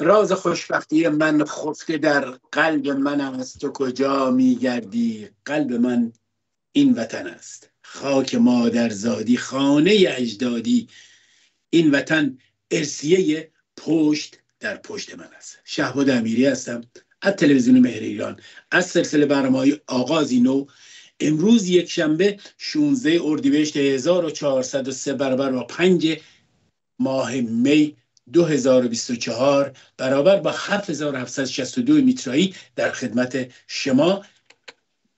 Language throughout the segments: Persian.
راز خوشبختی من خفته در قلب من است. تو کجا میگردی؟ قلب من این وطن است. خاک مادر زادی خانه اجدادی. این وطن ارسیه پشت در پشت من است. شهباد امیری هستم. از تلویزیون مهر ایران. از سلسله برنامه آغازی نو. امروز یک شنبه 16 اردیبهشت 1403 برابر با 5 ماه می 2024 برابر با 7762 میترایی در خدمت شما.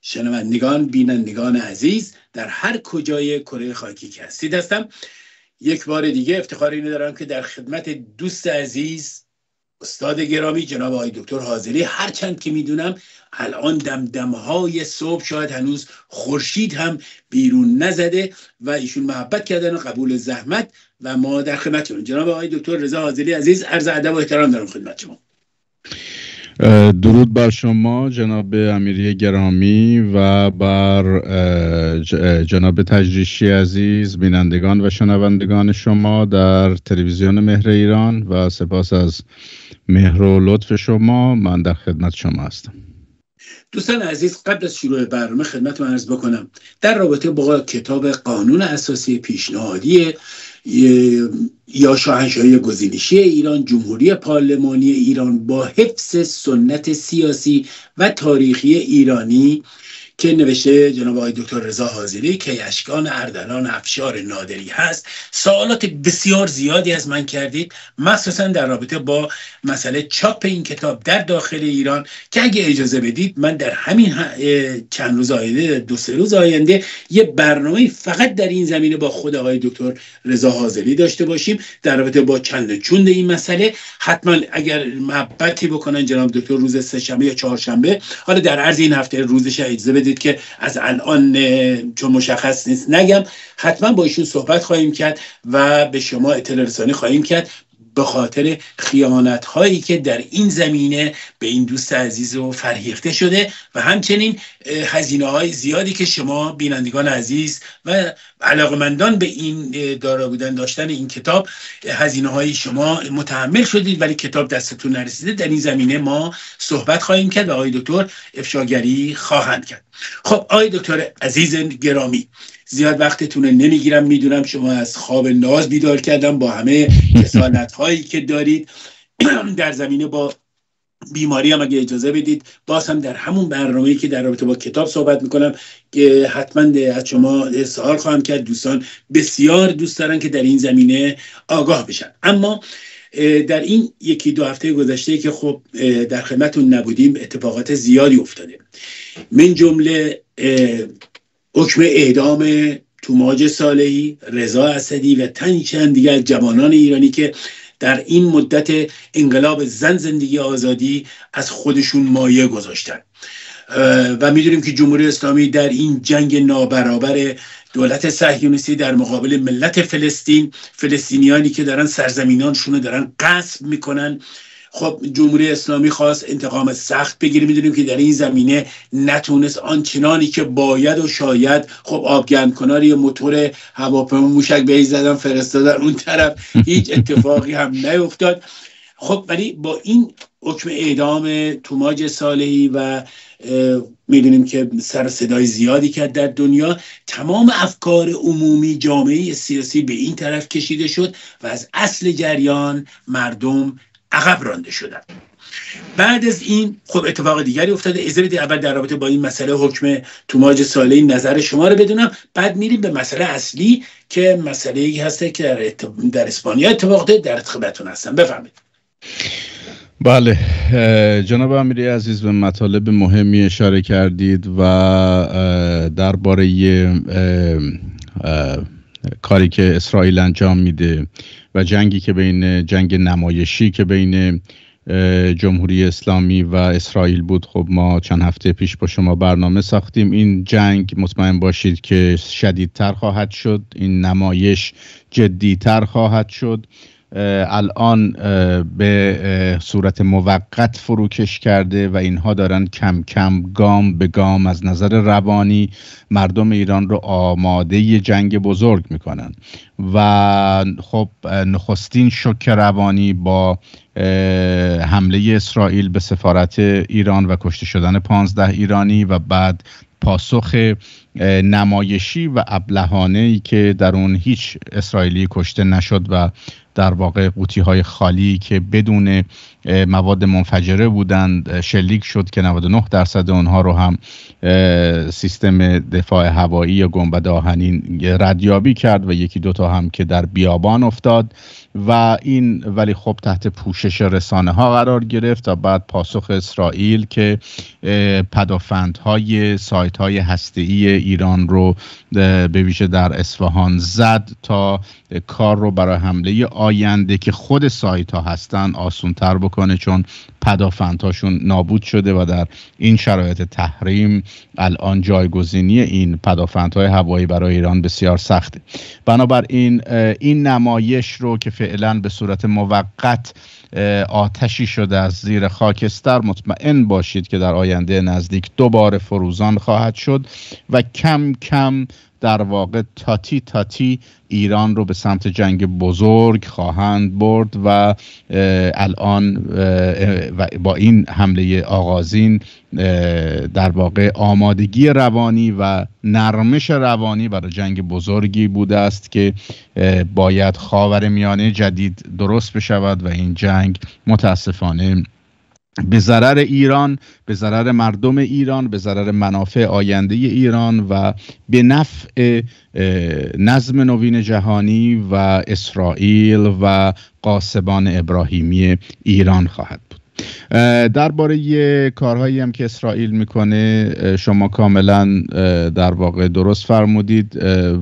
شنوندگان بینندگان عزیز در هر کجای کره خاکی که هستید هستم. یک بار دیگه افتخار اینو دارم که در خدمت دوست عزیز استاد گرامی جناب آقای دکتر حاضری هرچند که می‌دونم الان دمدمهای صبح شاید هنوز خورشید هم بیرون نزده و ایشون محبت کردن و قبول زحمت و ما در خدمتتون. جناب آقای دکتر رضا حاضری عزیز عرض ادب و احترام دارم خدمت شما. درود بر شما جناب امیری گرامی و بر جناب تجریشی عزیز بینندگان و شنوندگان شما در تلویزیون مهر ایران و سپاس از مهر و لطف شما. من در خدمت شما هستم. دوستان عزیز قبل از شروع برنامه خدمت عرض بکنم در رابطه با کتاب قانون اساسی پیشنهادی یا شاهنشاهی گزینشی ایران جمهوری پارلمانی ایران با حفظ سنت سیاسی و تاریخی ایرانی که نوشته جناب آقای دکتر رضا حاضری که اشکان اردلان افشار نادری هست. سوالات بسیار زیادی از من کردید مخصوصا در رابطه با مسئله چاپ این کتاب در داخل ایران که اگه اجازه بدید من در همین چند روز آینده دو سه روز آینده یه برنامه فقط در این زمینه با خود آقای دکتر رضا حاضری داشته باشیم در رابطه با چند چوند این مسئله. حتما اگر محبتی بکنن جناب دکتر روز سهشنبه یا چهارشنبه حالا در عرض این هفته روزش اجازه بدید. که از الان چون مشخص نیست. نگم حتما با ایشون صحبت خواهیم کرد و به شما اطلاع رسانی خواهیم کرد. به خاطر خیانت هایی که در این زمینه به این دوست عزیز و فرهیخته شده و همچنین هزینه های زیادی که شما بینندگان عزیز و علاقمندان به این دارا بودن داشتن این کتاب هزینه های شما متحمل شدید ولی کتاب دستتون نرسیده. در این زمینه ما صحبت خواهیم کرد و آقای دکتر افشاگری خواهند کرد. خب آقای دکتر عزیز گرامی زیاد وقتتون نمی‌گیرم. می‌دونم شما از خواب ناز بیدار کردم با همه کسالت هایی که دارید. در زمینه با بیماری هم اگه اجازه بدید باز هم در همون برنامه‌ای که در رابطه با کتاب صحبت می‌کنم که حتما از شما سوال خواهم کرد. دوستان بسیار دوست دارن که در این زمینه آگاه بشن. اما در این یکی دو هفته گذشته که خب در خدمتون نبودیم اتفاقات زیادی افتاده. من جمله حکم اعدام توماج صالحی رضا اسدی و تنی چند دیگر جوانان ایرانی که در این مدت انقلاب زن زندگی آزادی از خودشون مایه گذاشتن. و می‌دونیم که جمهوری اسلامی در این جنگ نابرابر دولت صهیونیستی در مقابل ملت فلسطین فلسطینیانی که دارن سرزمینانشون رو دارن قصب می‌کنن. خب جمهوری اسلامی خواست انتقام سخت بگیره. می‌دونیم که در این زمینه نتونست آنچنانی که باید و شاید خب آبگرم کناری موتور هواپیما موشک به زدن فرستادن اون طرف هیچ اتفاقی هم نیفتاد. خب ولی با این حکم اعدام توماج صالحی و می‌دونیم که سر صدای زیادی کرد در دنیا تمام افکار عمومی جامعه سیاسی به این طرف کشیده شد و از اصل جریان مردم عقب رانده شدن. بعد از این خب اتفاق دیگری افتاده. از اول در رابطه با این مسئله حکم توماج ساله نظر شما رو بدونم. بعد میریم به مسئله اصلی که مسئله ای هسته که در, در اسپانیا اتفاق در خدمتتون هستم. بفهمید بله. جناب امیری عزیز به مطالب مهمی اشاره کردید و درباره کاری که اسرائیل انجام میده. و جنگی که بین جنگ نمایشی که بین جمهوری اسلامی و اسرائیل بود. خب ما چند هفته پیش با شما برنامه ساختیم. این جنگ مطمئن باشید که شدیدتر خواهد شد. این نمایش جدیتر خواهد شد. الان به صورت موقت فروکش کرده و اینها دارن کم کم گام به گام از نظر روانی مردم ایران رو آماده جنگ بزرگ می‌کنن. و خب نخستین شک روانی با حمله اسرائیل به سفارت ایران و کشته شدن پانزده ایرانی و بعد پاسخ نمایشی و ابلهانه ای که در اون هیچ اسرائیلی کشته نشد و در واقع قوطی های خالی که بدون مواد منفجره بودند شلیک شد که 99 درصد اونها رو هم سیستم دفاع هوایی یا گنبد آهنین ردیابی کرد و یکی دوتا هم که در بیابان افتاد. و این ولی خب تحت پوشش رسانه ها قرار گرفت و بعد پاسخ اسرائیل که پدافندهای سایت های هسته ایران رو به ویژه در اصفهان زد تا کار رو برای حمله آینده که خود سایت ها هستن آسون تر بکنه چون پدافندهاشون نابود شده و در این شرایط تحریم الان جایگزینی این پدافندهای هوایی برای ایران بسیار سخته. بنابراین این نمایش رو که فعلا به صورت موقت آتشی شده از زیر خاکستر مطمئن باشید که در آینده نزدیک دوباره فروزان خواهد شد و کم کم در واقع تاتی تاتی ایران رو به سمت جنگ بزرگ خواهند برد و الان با این حمله آغازین در واقع آمادگی روانی و نرمش روانی برای جنگ بزرگی بوده است که باید خاور میانه جدید درست بشود و این جنگ متاسفانه به ضرر ایران به ضرر مردم ایران به ضرر منافع آینده ایران و به نفع نظم نوین جهانی و اسرائیل و قاسبان ابراهیمی ایران خواهد بود. درباره کارهایی هم که اسرائیل می‌کنه شما کاملا در واقع درست فرمودید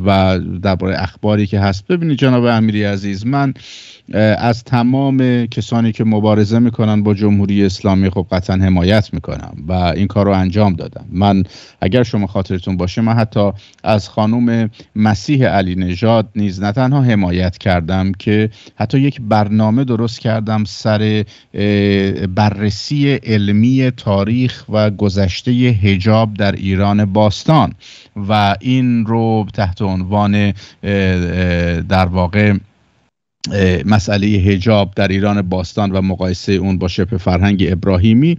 و درباره اخباری که هست. ببینید جناب امیری عزیز من از تمام کسانی که مبارزه می‌کنن با جمهوری اسلامی خب قطعا حمایت می‌کنم و این کار رو انجام دادم. من اگر شما خاطرتون باشه من حتی از خانم مسیح علی نژاد نیز نه تنها حمایت کردم که حتی یک برنامه درست کردم سر بررسی علمی تاریخ و گذشته هجاب در ایران باستان و این رو تحت عنوان در واقع مسئله هجاب در ایران باستان و مقایسه اون با شبه فرهنگ ابراهیمی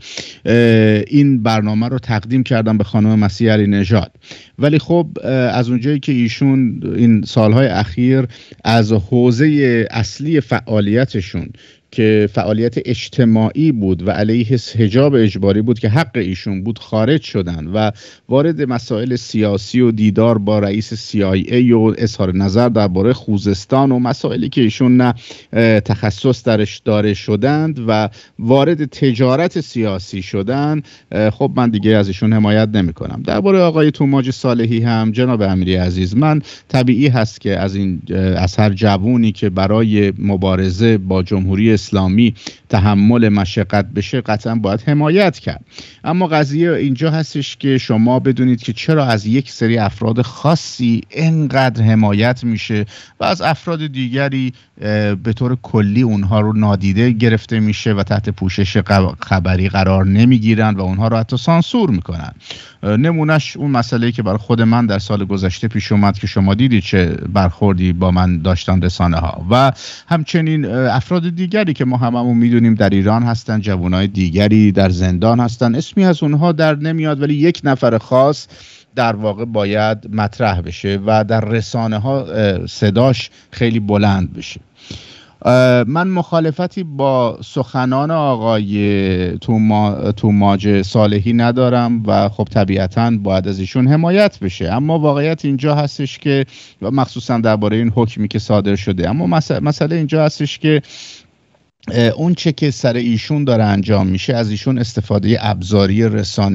این برنامه رو تقدیم کردم به خانم مسیح علی نژاد. ولی خب از اونجایی که ایشون این سالهای اخیر از حوزه اصلی فعالیتشون که فعالیت اجتماعی بود و علیه حجاب اجباری بود که حق ایشون بود خارج شدن و وارد مسائل سیاسی و دیدار با رئیس CIA و اظهار نظر درباره خوزستان و مسائلی که ایشون نه تخصص درش داره شدند و وارد تجارت سیاسی شدن خب من دیگه از ایشون حمایت نمی کنم درباره آقای توماج صالحی هم جناب امیری عزیز من طبیعی هست که از این از جوونی که برای مبارزه با جمهوری اسلامی تحمل مشقت بشه قطعا باید حمایت کرد. اما قضیه اینجا هستش که شما بدونید که چرا از یک سری افراد خاصی انقدر حمایت میشه و از افراد دیگری به طور کلی اونها رو نادیده گرفته میشه و تحت پوشش خبری قرار نمی‌گیرن و اونها رو حتی سانسور می‌کنن. نمونهش اون مسئله که برای خود من در سال گذشته پیش اومد که شما دیدید چه برخوردی با من داشتن رسانه ها و همچنین افراد دیگری که ما هممون می‌دونیم در ایران هستن جوانای دیگری در زندان هستن اسمی از اونها در نمیاد ولی یک نفر خاص در واقع باید مطرح بشه و در رسانه ها صداش خیلی بلند بشه. من مخالفتی با سخنان آقای توماج صالحی ندارم و خب طبیعتا باید از ایشون حمایت بشه. اما واقعیت اینجا هستش که مخصوصا درباره این حکمی که صادر شده. اما مسئله اینجا هستش که اون چه که سر ایشون داره انجام میشه از ایشون استفاده ابزاری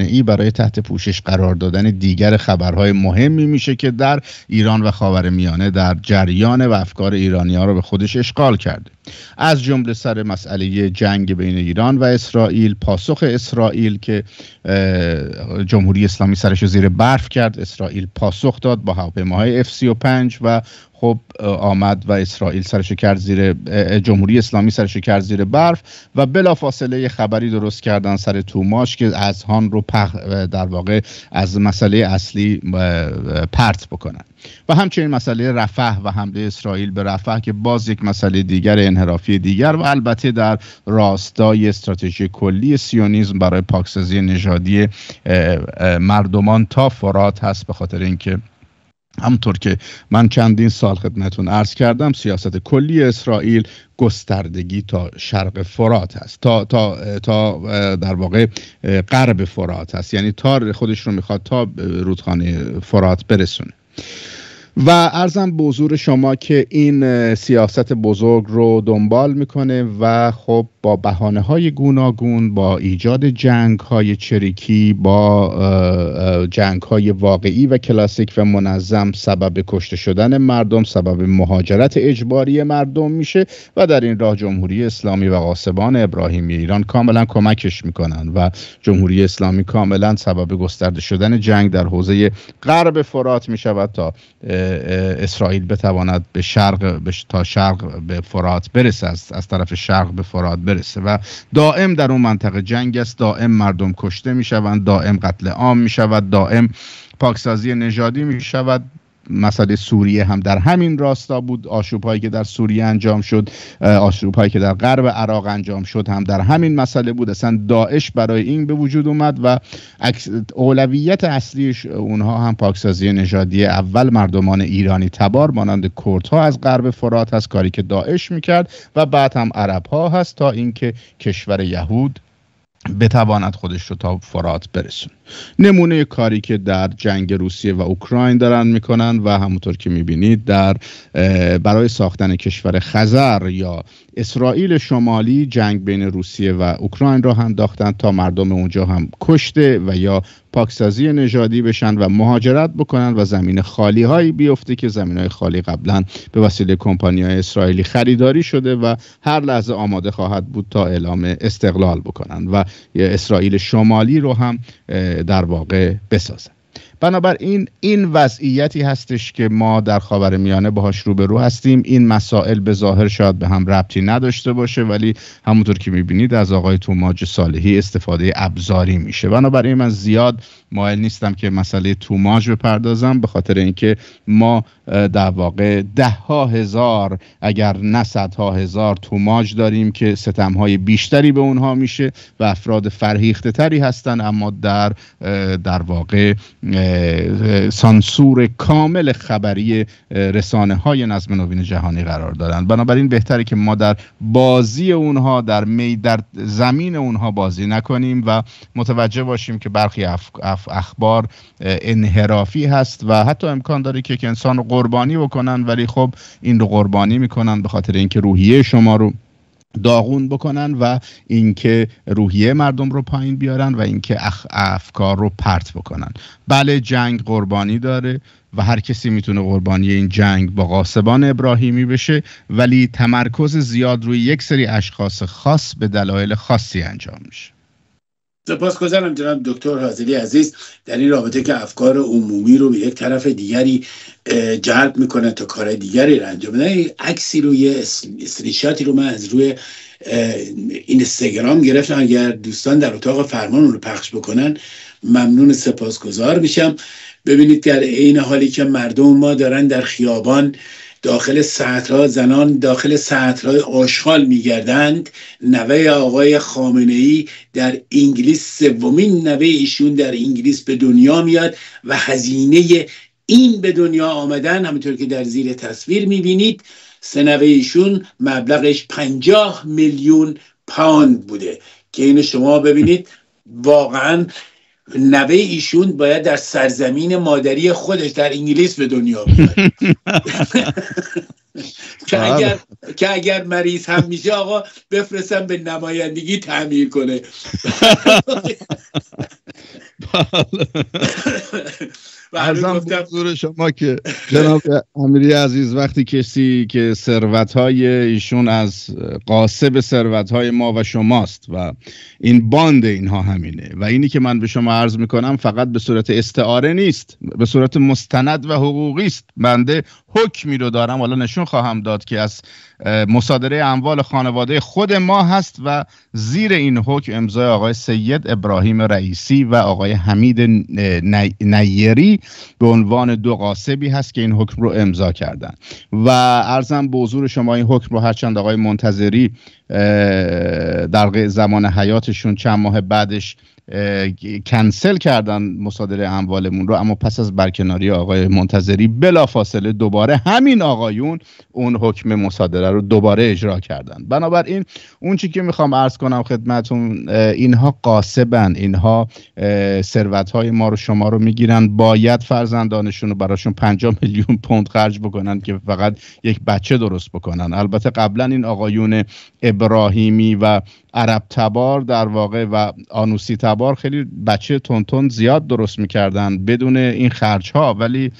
ای برای تحت پوشش قرار دادن دیگر خبرهای مهمی میشه که در ایران و خاورمیانه در جریان و افکار ایرانی ها رو به خودش اشغال کرده. از جمله سر مسئله جنگ بین ایران و اسرائیل پاسخ اسرائیل که جمهوری اسلامی سرش زیر برف کرد اسرائیل پاسخ داد با هواپیماهای F35 و خب آمد و اسرائیل سرش کرد زیر جمهوری اسلامی سرش کرد زیر برف و بلافاصله خبری درست کردن سر توماش که از هان رو در واقع از مسئله اصلی پرت بکنن. و همچنین مسئله رفح و حمله اسرائیل به رفح که باز یک مسئله دیگر انحرافی دیگر و البته در راستای استراتژی کلی سیونیزم برای پاکسازی نژادی مردمان تا فرات هست به خاطر اینکه همونطور که من چندین سال خدمتون عرض کردم سیاست کلی اسرائیل گستردگی تا شرق فرات هست. تا, تا, تا در واقع غرب فرات هست. یعنی تا خودش رو می‌خواد تا رودخانه فرات برسونه. و ارزم به شما که این سیاست بزرگ رو دنبال می‌کنه و خب با بحانه های گوناگون با ایجاد جنگ های چریکی با جنگ های واقعی و کلاسیک و منظم سبب کشته شدن مردم سبب مهاجرت اجباری مردم میشه و در این راه جمهوری اسلامی و قاسبان ابراهیمی ایران کاملا کمکش می‌کنن و جمهوری اسلامی کاملا سبب گسترده شدن جنگ در حوزه غرب فرات می‌شود تا اسرائیل بتواند به شرق تا شرق به فرات برسه از, طرف شرق به فرات برسه و دائم در اون منطقه جنگ است. دائم مردم کشته می شوند دائم قتل عام می شود دائم پاکسازی نژادی می شود مسئله سوریه هم در همین راستا بود. آشوب هایی که در سوریه انجام شد آشوب هایی که در غرب عراق انجام شد هم در همین مسئله بود. اصلا داعش برای این به وجود اومد و اولویت اصلی اونها هم پاکسازی نژادی اول مردمان ایرانی تبار مانند کردها از غرب فرات هست کاری که داعش می‌کرد و بعد هم عرب ها هست تا اینکه کشور یهود بتواند خودش رو تا فرات برسون نمونه کاری که در جنگ روسیه و اوکراین دارن می‌کنن و همونطور که می‌بینید در برای ساختن کشور خزر یا اسرائیل شمالی جنگ بین روسیه و اوکراین را انداختن تا مردم اونجا هم کشته و یا پاکسازی نژادی بشن و مهاجرت بکنن و زمین خالی هایی بیفته که زمین های خالی قبلا به وسیله کمپانی های اسرائیلی خریداری شده و هر لحظه آماده خواهد بود تا اعلام استقلال بکنن و اسرائیل شمالی رو هم در واقع بسازن بنابراین این وضعیتی هستش که ما در خاور میانه باهاش روبرو هستیم. این مسائل به ظاهر شاید به هم ربطی نداشته باشه ولی همونطور که می‌بینید از آقای توماج صالحی استفاده ابزاری میشه. بنابراین من زیاد مایل نیستم که مسئله توماج بپردازم به خاطر اینکه ما در واقع ده ها هزار اگر نه صدها هزار توماج داریم که ستم های بیشتری به اونها میشه و افراد فرهیخته تری هستن اما در در واقع سانسور کامل خبری رسانه های نظم نوین جهانی قرار دارن بنابراین بهتره که ما در بازی اونها در می در زمین اونها بازی نکنیم و متوجه باشیم که برخی اخبار انحرافی هست و حتی امکان داره که انسان قربانی بکنن ولی خب این رو قربانی می‌کنن به خاطر اینکه روحیه شما رو داغون بکنن و اینکه روحیه مردم رو پایین بیارن و اینکه افکار رو پرت بکنن. بله جنگ قربانی داره و هر کسی می‌تونه قربانی این جنگ با قاسبان ابراهیمی بشه ولی تمرکز زیاد روی یک سری اشخاص خاص به دلایل خاصی انجام میشه. سپاسگزارم جناب دکتر حاضری عزیز در این رابطه که افکار عمومی رو به یک طرف دیگری جلب می‌کنه تا کار دیگری رو انجام بدن عکسی رو یه رو من از روی اینستاگرام گرفتم. اگر دوستان در اتاق فرمان رو پخش بکنن ممنون سپاسگزار میشم. ببینید در عین حالی که مردم ما دارن در خیابان داخل سطرها زنان داخل سطرهای آشغال میگردند. نوه آقای خامنه ای در انگلیس سومین نوه ایشون در انگلیس به دنیا میاد و هزینه این به دنیا آمدن همونطور که در زیر تصویر می‌بینید سه نوه ایشون مبلغش پنجاه میلیون پاند بوده. که اینو شما ببینید واقعا نوه ایشون باید در سرزمین مادری خودش در انگلیس به دنیا بیاد که بله. اگر که اگر مریض هم میشه آقا بفرستم به نمایندگی تعمیر کنه بله. ارزم حضور شما که جناب امیری عزیز وقتی کسی که ثروت های ایشون از قاسب ثروت های ما و شماست و این باند اینها همینه و اینی که من به شما عرض می‌کنم فقط به صورت استعاره نیست به صورت مستند و حقوقی است. بنده حکمی رو دارم. حالا نشون خواهم داد که از مصادره اموال خانواده خود ما هست و زیر این حکم امضای آقای سید ابراهیم رئیسی و آقای حمید نیری به عنوان دو قاسبی هست که این حکم رو امضا کردن. و ارزم به حضور شما این حکم رو هرچند آقای منتظری در زمان حیاتشون چند ماه بعدش کنسل کردن مصادره اموالمون رو اما پس از برکناری آقای منتظری بلافاصله دوباره همین آقایون اون حکم مصادره رو دوباره اجرا کردن. بنابراین اون چی که می‌خوام عرض کنم خدمتون اینها قاسبن. اینها ثروت های ما رو شما رو می‌گیرن. باید فرزندانشون رو براشون 50 میلیون پوند خرج بکنن که فقط یک بچه درست بکنن. البته قبلا این آقایون ابراهیمی و عرب تبار در واقع و آنوسی تبار خیلی بچه تونتون زیاد درست می‌کردن بدون این خرج ها ولی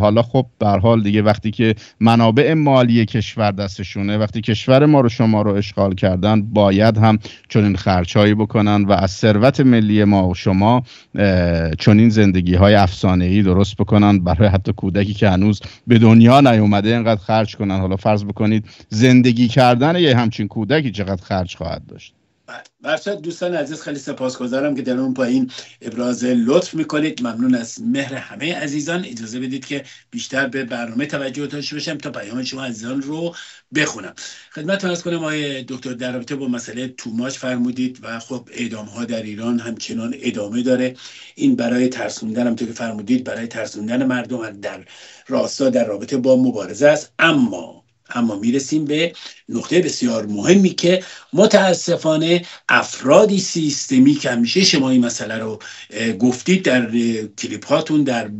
حالا خب به حال دیگه وقتی که منابع مالی کشور دستشونه وقتی کشور ما رو شما رو اشغال کردن باید هم چنین خرج هایی بکنن و از ثروت ملی ما و شما چنین زندگی های افسانه ای درست بکنن. برای حتی کودکی که هنوز به دنیا نیومده اینقدر خرج کنن. حالا فرض بکنید زندگی کردن یه همچین کودکی چقدر خرج خواهد داشت؟ برشاد دوستان عزیز خیلی سپاسگزارم که در اون پایین ابراز لطف می‌کنید. ممنون از مهر همه عزیزان. اجازه بدید که بیشتر به برنامه توجه داشته باشم تا پیام شما عزیزان رو بخونم. خدمت ارز کنم آقای دکتر در رابطه با مسئله توماش فرمودید و خب اعدام ها در ایران همچنان ادامه داره. این برای ترسوندن هم که فرمودید برای ترسوندن مردم در راستا در رابطه با مبارزه است. اما اما می‌رسیم به نقطه بسیار مهمی که متاسفانه افرادی سیستمی که همیشه شما این مسئله رو گفتید در کلیپ هاتون در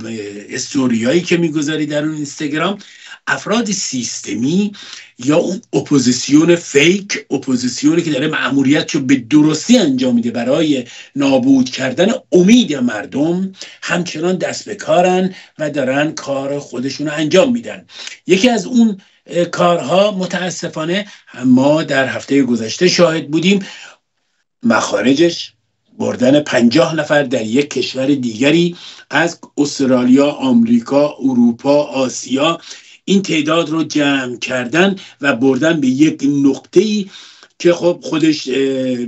استوریایی که می‌گذارید در اون اینستاگرام افراد سیستمی یا اون اپوزیسیون fake اپوزیسیونی که داره ماموریت رو به درستی انجام میده برای نابود کردن امید مردم همچنان دست به کارن و دارن کار خودشون رو انجام میدن. یکی از اون کارها متاسفانه ما در هفته گذشته شاهد بودیم. مخارجش بردن پنجاه نفر در یک کشور دیگری از استرالیا، آمریکا، اروپا، آسیا این تعداد رو جمع کردن و بردن به یک نقطه ای که خب خودش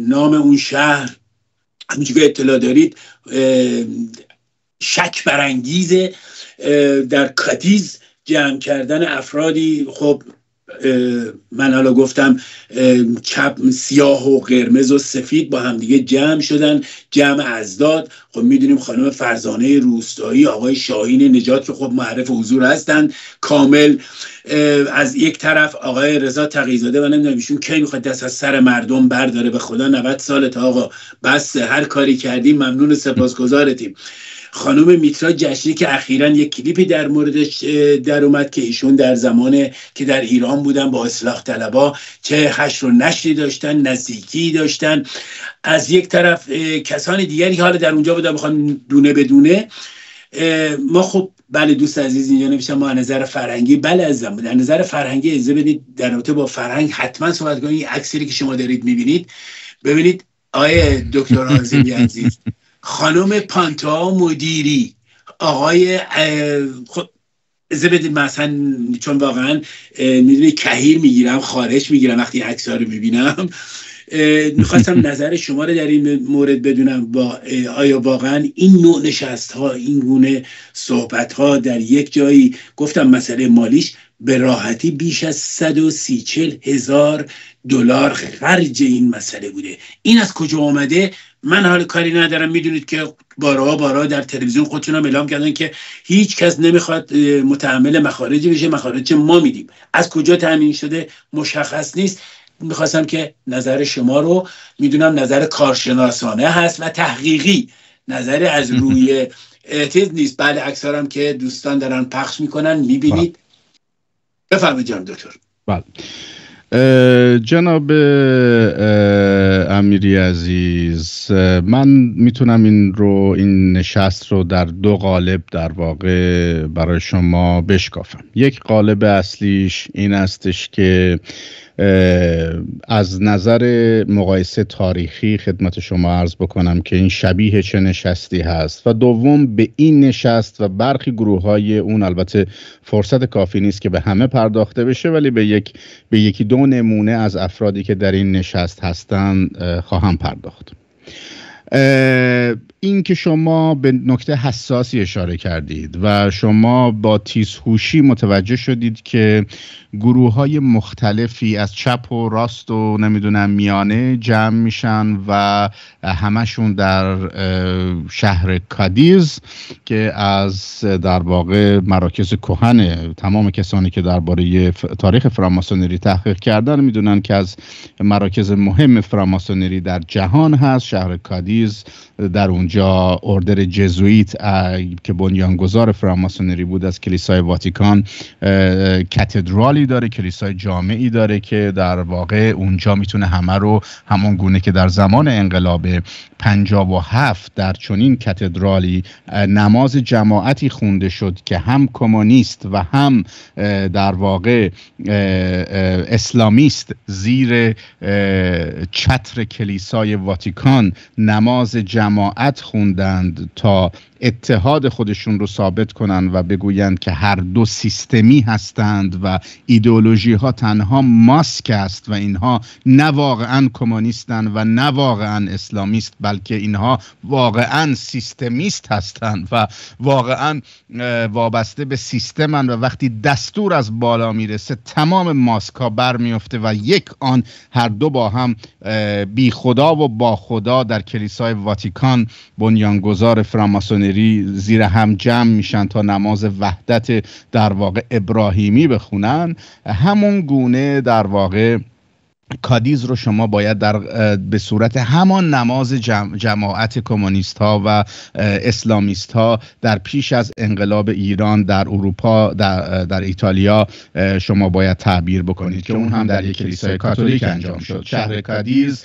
نام اون شهر همینجور که اطلاع دارید شک برانگیزه در کاتیز جمع کردن افرادی خب من حالا گفتم چپ سیاه و قرمز و سفید با همدیگه جمع شدن جمع ازداد خب می‌دونیم خانم فرزانه روستایی آقای شاهین نجات که خب معرف حضور هستن. کامل از یک طرف آقای رضا تقیزاده و نمی‌دونم ایشون کی می‌خواد دست از سر مردم برداره به خدا 90 سالت آقا. بس هر کاری کردیم ممنون سپاسگزارتیم. خانم میترا جشنی که اخیرا یک کلیپی در موردش در اومد که ایشون در زمان که در ایران بودن با اصلاح طلبا چه حشر و نشری داشتن نزدیکی داشتن. از یک طرف کسان دیگری حالا در اونجا بودن بخوان دونه بدونه ما خب بله دوست عزیز اینجا نمیشم ما نظر فرهنگی بله ازم در نظر فرهنگی اجازه بدید در رابطه با فرهنگ حتما صحبت کنید. عکسی که شما دارید می‌بینید. ببینید آیه دکتر آزمی عزیز. خانم پانتا مدیری آقای خب از بدید مثلا چون واقعا می‌دونی کهیر می‌گیرم خارش می‌گیرم وقتی عکس رو می‌بینم. می‌خواستم نظر شما رو در این مورد بدونم با آیا واقعا این نوع نشست ها این گونه صحبت ها در یک جایی گفتم مسئله مالیش به راحتی بیش از 130 هزار دلار خرج این مسئله بوده. این از کجا آمده؟ من حال کاری ندارم. می‌دونید که بارها بارها در تلویزیون خودشون هم اعلام کردن که هیچ کس نمی‌خواد متحمل مخارجی بشه مخارج ما میدیم. از کجا تامین شده؟ مشخص نیست. می‌خواستم که نظر شما رو می‌دونم نظر کارشناسانه هست و تحقیقی. نظر از روی اعتیز نیست. بعد اکثرم که دوستان دارن پخش می‌کنن می‌بینید. بله. بفرمایید جان دکتر. بله. جناب امیری عزیز من می‌تونم این رو این نشست رو در دو قالب در واقع برای شما بشکافم. یک قالب اصلیش این استش که از نظر مقایسه تاریخی خدمت شما عرض بکنم که این شبیه چه نشستی هست. و دوم به این نشست و برخی گروه های اون البته فرصت کافی نیست که به همه پرداخته بشه ولی به یک به یکی دو نمونه از افرادی که در این نشست هستند خواهم پرداخت. این که شما به نکته حساسی اشاره کردید و شما با تیزهوشی متوجه شدید که گروه های مختلفی از چپ و راست و نمی‌دونم میانه جمع میشن و همشون در شهر کادیز که از در واقع مراکز کهن تمام کسانی که درباره تاریخ فراماسونری تحقیق کردن می‌دونن که از مراکز مهم فراماسونری در جهان هست شهر کادیز در اونجا اردر جزویت که بنیانگذار فراماسونری بود از کلیسای واتیکان کاتدرالی داره کلیسای جامعی داره که در واقع اونجا می‌تونه همه رو همون گونه که در زمان انقلاب هفت در چنین کاتدرالی نماز جماعتی خونده شد که هم کمونیست و هم در واقع اسلامیست زیر چتر کلیسای واتیکان نماز جماعت خوندند تا اتحاد خودشون رو ثابت کنند و بگویند که هر دو سیستمی هستند و ایدئولوژی ها تنها ماسک است و اینها نه واقعا کمونیستند و نه واقعا اسلامیست بلکه اینها واقعا سیستمیست هستند و واقعا وابسته به سیستمن و وقتی دستور از بالا می‌رسه تمام ماسک ها برمیفته و یک آن هر دو با هم بی خدا و با خدا در کلیسای واتیکان بنیانگذار فراماسونری زیر هم جمع میشن تا نماز وحدت در واقع ابراهیمی بخونن. همون گونه در واقع کادیز رو شما باید در به صورت همان نماز جماعت کمونیست ها و اسلامیست ها در پیش از انقلاب ایران در اروپا در, در ایتالیا شما باید تعبیر بکنید که اون هم در یک کلیسای کاتولیک انجام شد. شهر کادیز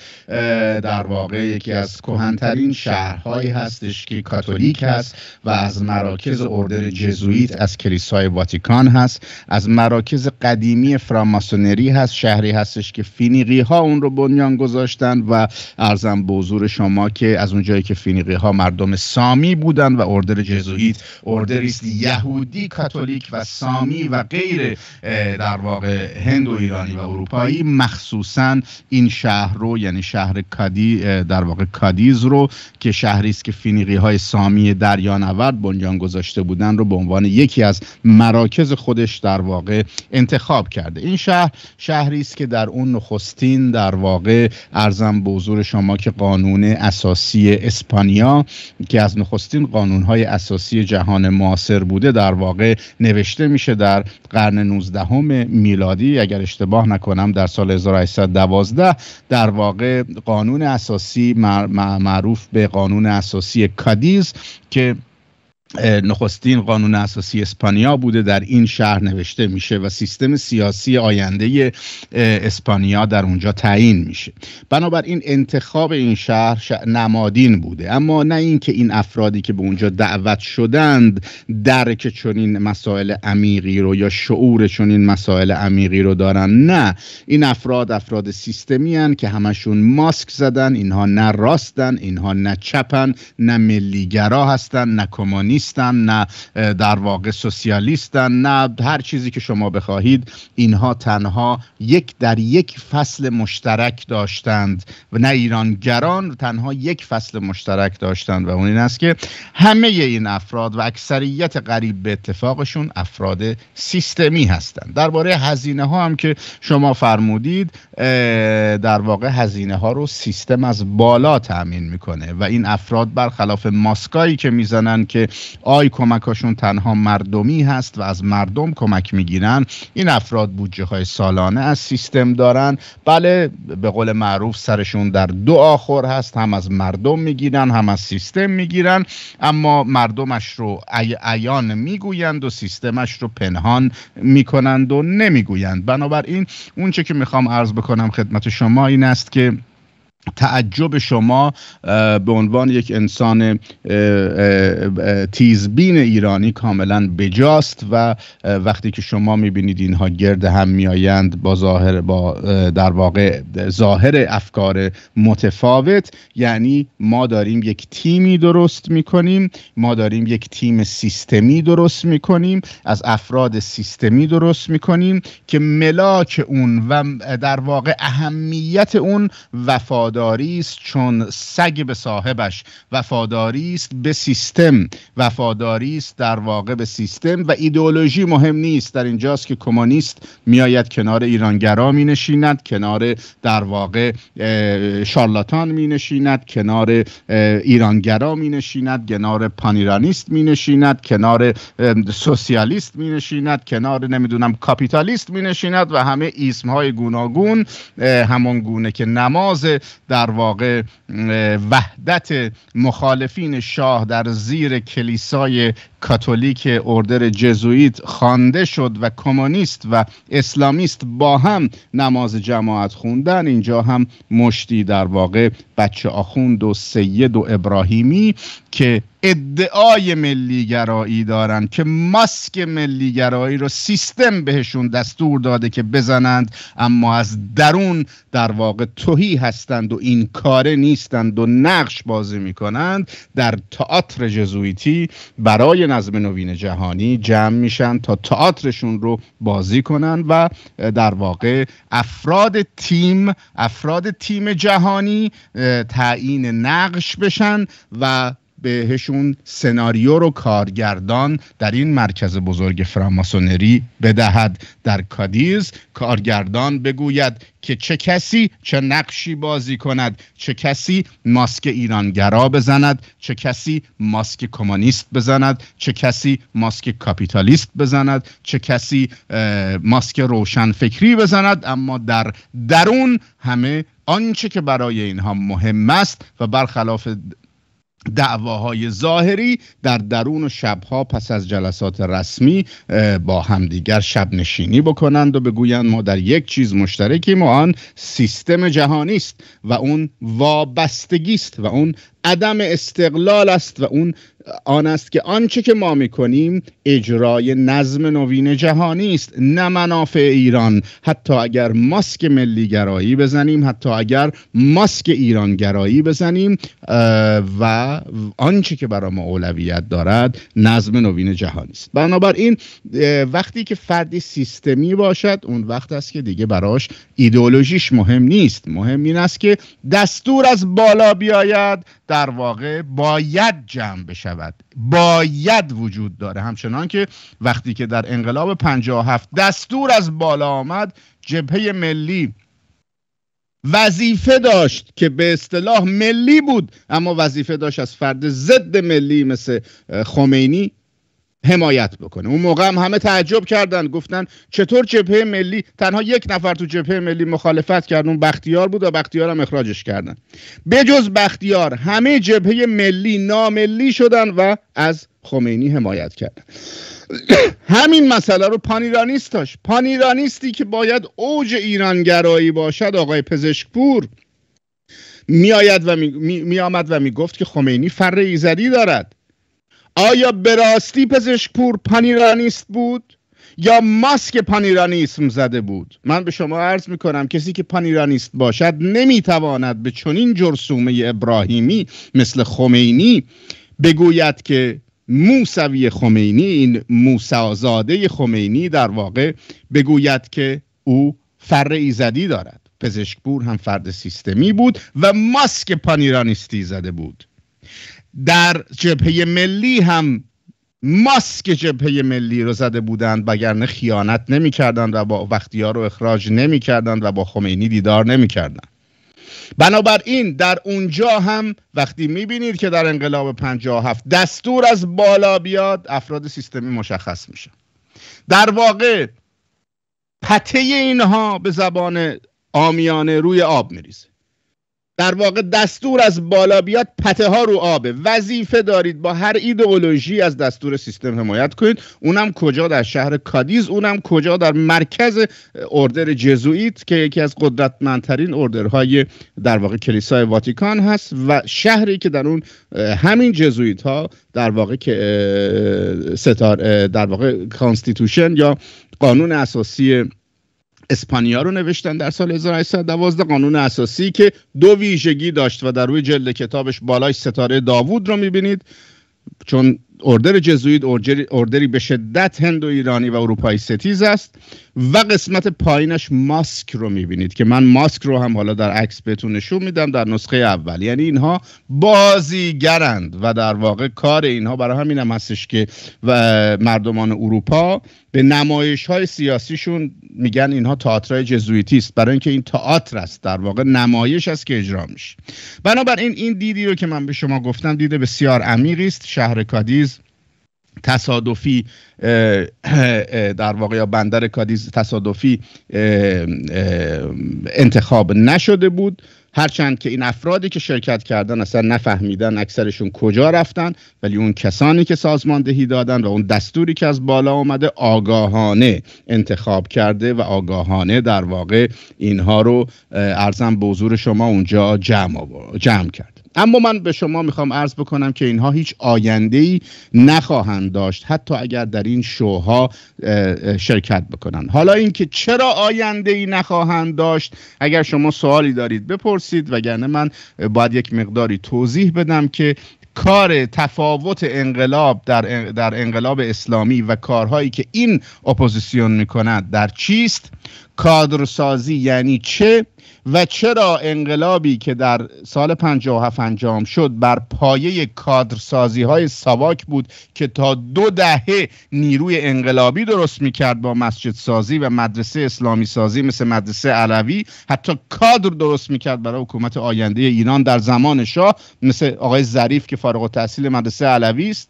در واقع یکی از کهنترین شهرهایی هستش که کاتولیک هست و از مراکز اردر جزویت از کلیسای واتیکان هست. از مراکز قدیمی فراماسونری هست. شهری هستش که فین فینیقی ها اون رو بنیان گذاشتن و ارزم به حضور شما که از اونجایی که فینیقی ها مردم سامی بودن و اردر جزویت اردری است یهودی کاتولیک و سامی و غیر در واقع هند و ایرانی و اروپایی مخصوصا این شهر رو یعنی شهر کادی در واقع کادیز رو که شهری است که فینیقی های سامی دریانورد بنیان گذاشته بودن رو به عنوان یکی از مراکز خودش در واقع انتخاب کرده. این شهر شهری است که در اون نخست نخستین در واقع ارزم به حضور شما که قانون اساسی اسپانیا که از نخستین قانونهای اساسی جهان معاصر بوده در واقع نوشته میشه در قرن 19 میلادی. اگر اشتباه نکنم در سال 1812 در واقع قانون اساسی معروف به قانون اساسی کادیز که نخستین قانون اساسی اسپانیا بوده. در این شهر نوشته میشه و سیستم سیاسی آینده اسپانیا در اونجا تعیین میشه. بنابراین انتخاب این شهر, نمادین بوده. اما نه اینکه این افرادی که به اونجا دعوت شدند درک چنین مسائل عمیقی رو یا شعور چنین مسائل عمیقی رو دارن. نه این افراد افراد سیستمی هن که همشون ماسک زدن اینها نه راستن اینها نه چپن نه ملیگرا هستن نه کمونیست کمونیستن نه در واقع سوسیالیستن نه هر چیزی که شما بخواهید. اینها تنها یک در یک فصل مشترک داشتند. و نه ایرانگران تنها یک فصل مشترک داشتند. و اون این است که همه این افراد و اکثریت قریب به اتفاقشون افراد سیستمی هستند. درباره هزینه ها هم که شما فرمودید در واقع هزینه ها رو سیستم از بالا تأمین می‌کنه. و این افراد برخلاف ماسکایی که می‌زنن که آی کمکاشون تنها مردمی هست و از مردم کمک می‌گیرن. این افراد بودجه های سالانه از سیستم دارن. بله به قول معروف سرشون در دو آخر هست. هم از مردم می‌گیرن هم از سیستم می‌گیرن. اما مردمش رو عیان می‌گویند و سیستمش رو پنهان می‌کنند و نمی‌گویند. بنابراین اونچه که می‌خوام عرض بکنم خدمت شما این است که تعجب شما به عنوان یک انسان تیزبین ایرانی کاملا بجاست و وقتی که شما می‌بینید اینها گرد هم میآیند با ظاهر با در واقع ظاهر افکار متفاوت یعنی ما داریم یک تیمی درست می‌کنیم ما داریم یک تیم سیستمی درست می‌کنیم از افراد سیستمی درست می‌کنیم که ملاک اون و در واقع اهمیت اون وفادار وفاداری است چون سگ به صاحبش وفاداری است به سیستم. وفاداری است در واقع به سیستم و ایدئولوژی مهم نیست. در اینجاست که کمونیست میآید کنار ایرانگرا می نشیند کنار در واقع شارلاتان می نشیند کنار ایرانگرا می نشیند کنار پانیرانیست می نشیند کنار سوسیالیست می نشیند کنار نمی‌دونم کاپیتالیست می نشیند و همه اسم های گوناگون همان گونه که نماز در واقع وحدت مخالفین شاه در زیر کلیسای کاتولیک اردر جزویت خوانده شد و کمونیست و اسلامیست با هم نماز جماعت خوندن. اینجا هم مشتی در واقع بچه آخوند و سید و ابراهیمی که ادعای ملیگرایی دارن که ماسک ملیگرایی رو سیستم بهشون دستور داده که بزنند اما از درون در واقع توهی هستند و این کاره نیستند و نقش بازی می‌کنند. در تئاتر جزویتی برای نظم نوین جهانی جمع میشن تا تئاترشون رو بازی کنن و در واقع افراد تیم افراد تیم جهانی تعیین نقش بشن و بهشون سناریو رو کارگردان در این مرکز بزرگ فراماسونری بدهد. در کادیز کارگردان بگوید که چه کسی چه نقشی بازی کند چه کسی ماسک ایرانگرا بزند چه کسی ماسک کمونیست بزند چه کسی ماسک کاپیتالیست بزند چه کسی ماسک روشن فکری بزند. اما در درون همه آنچه که برای اینها مهم است و برخلاف دعواهای ظاهری در درون و شبها پس از جلسات رسمی با همدیگر شب نشینی بکنند و بگویند ما در یک چیز مشترکیم و آن سیستم جهانی است و اون وابستگی است و اون عدم استقلال است و اون آن است که آنچه که ما می‌کنیم اجرای نظم نوین جهانی است نه منافع ایران. حتی اگر ماسک ملی بزنیم حتی اگر ماسک ایران گرایی بزنیم و آنچه که برای ما اولویت دارد نظم نوین جهانی است. بنابراین وقتی که فردی سیستمی باشد اون وقت است که دیگه براش ایدئولوژیش مهم نیست. مهم این است که دستور از بالا بیاید در واقع باید جمع بشود. باید وجود داره. همچنان که وقتی که در انقلاب 57 دستور از بالا آمد جبهه ملی وظیفه داشت که به اصطلاح ملی بود اما وظیفه داشت از فرد ضد ملی مثل خمینی حمایت بکنه. اون موقع هم همه تعجب کردن. گفتن چطور جبهه ملی تنها یک نفر تو جبهه ملی مخالفت کرد. اون بختیار بود و بختیار هم اخراجش کردن. بجز بختیار همه جبهه ملی ناملی شدن و از خمینی حمایت کردن. همین مسئله رو پانیرانیست داشت. پانیرانیستی که باید اوج ایرانگرایی باشد آقای پزشکپور میآید و می, می, آمد و می‌گفت که خمینی فر ایزدی دارد. آیا به راستی پزشکپور پانیرانیست بود یا ماسک پانیرانیسم زده بود؟ من به شما عرض می کنم کسی که پانیرانیست باشد نمی‌تواند به چنین جرسومه ابراهیمی مثل خمینی بگوید که موسوی خمینی این موسازاده خمینی در واقع بگوید که او فر ایزدی دارد. پزشکپور هم فرد سیستمی بود و ماسک پانیرانیستی زده بود. در جبهه ملی هم ماسک جبهه ملی رو زده بودند وگرنه خیانت نمی‌کردند و با وقتیار رو اخراج نمی‌کردند و با خمینی دیدار نمی‌کردند. بنابراین در اونجا هم وقتی می‌بینید که در انقلاب 57 دستور از بالا بیاد افراد سیستمی مشخص میشه. در واقع پته اینها به زبان آمیانه روی آب میریزه. در واقع دستور از بالا بیاد پته ها رو آبه وظیفه دارید با هر ایدئولوژی از دستور سیستم حمایت کنید. اونم کجا در شهر کادیز اونم کجا در مرکز order Jesuit که یکی از قدرتمندترین order های در واقع کلیسای واتیکان هست و شهری که در اون همین Jesuit ها در واقع که ستار در واقع constitution یا قانون اساسی اسپانیا رو نوشتن در سال 1812 قانون اساسی که دو ویژگی داشت و در روی جلد کتابش بالای ستاره داوود رو می‌بینید. چون اردر جزوید اردری به شدت هند و ایرانی و اروپایی ستیز است و قسمت پایینش ماسک رو می‌بینید که من ماسک رو هم حالا در عکس بهتون نشون میدم در نسخه اول. یعنی اینها بازیگرند و در واقع کار اینها برای همین هم هستش که و مردمان اروپا به نمایش های سیاسیشون میگن اینها تئاترای جزویتی است. برای اینکه این تئاتر است. در واقع نمایش است که اجرا میشه. بنابراین این دیدی رو که من به شما گفتم دیده بسیار عمیقی است. شهر کادیز تصادفی در واقع یا بندر کادیز تصادفی انتخاب نشده بود. هرچند که این افرادی که شرکت کردن اصلا نفهمیدن اکثرشون کجا رفتن ولی اون کسانی که سازماندهی دادن و اون دستوری که از بالا آمده آگاهانه انتخاب کرده و آگاهانه در واقع اینها رو ارزم به حضور شما اونجا جمع, جمع کرد. اما من به شما می‌خوام عرض بکنم که اینها هیچ آینده ای نخواهند داشت حتی اگر در این شوها شرکت بکنن حالا اینکه چرا آینده ای نخواهند داشت اگر شما سوالی دارید بپرسید وگرنه من باید یک مقداری توضیح بدم که کار تفاوت انقلاب در, در انقلاب اسلامی و کارهایی که این اپوزیسیون می‌کند در چیست؟ کادرسازی یعنی چه؟ و چرا انقلابی که در سال 57 انجام شد بر پایه کادرسازی های سواک بود که تا دو دهه نیروی انقلابی درست می‌کرد با مسجد سازی و مدرسه اسلامی سازی مثل مدرسه علوی حتی کادر درست می‌کرد برای حکومت آینده ایران در زمان شاه مثل آقای ظریف که فارغ التحصیل مدرسه علوی است.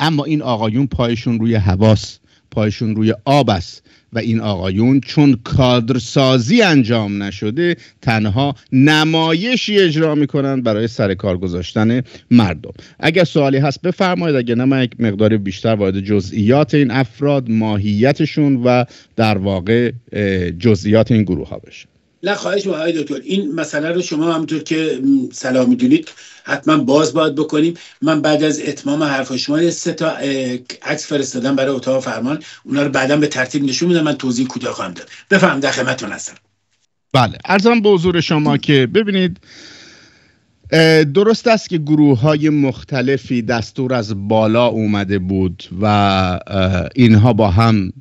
اما این آقایون پایشون روی حواس پایشون روی آب است. و این آقایون چون کادرسازی انجام نشده تنها نمایشی اجرا می‌کنند برای سر کار گذاشتن مردم. اگر سوالی هست بفرمایید اگر نه من یک مقدار بیشتر وارد جزئیات این افراد ماهیتشون و در واقع جزئیات این گروه ها بشه نه خواهش آقای دکتر. این مسئله رو شما همونطور که سلام می‌دونید حتما باز باید بکنیم. من بعد از اتمام حرف شما سه تا عکس فرستادم برای اتاق فرمان. اونا رو بعدا به ترتیب نشون میدم. من توضیح کوتاه خواهم داد. بفهم در خدمتتون هستم. بله. ارزم به حضور شما که ببینید درست است که گروه های مختلفی دستور از بالا اومده بود و اینها با هم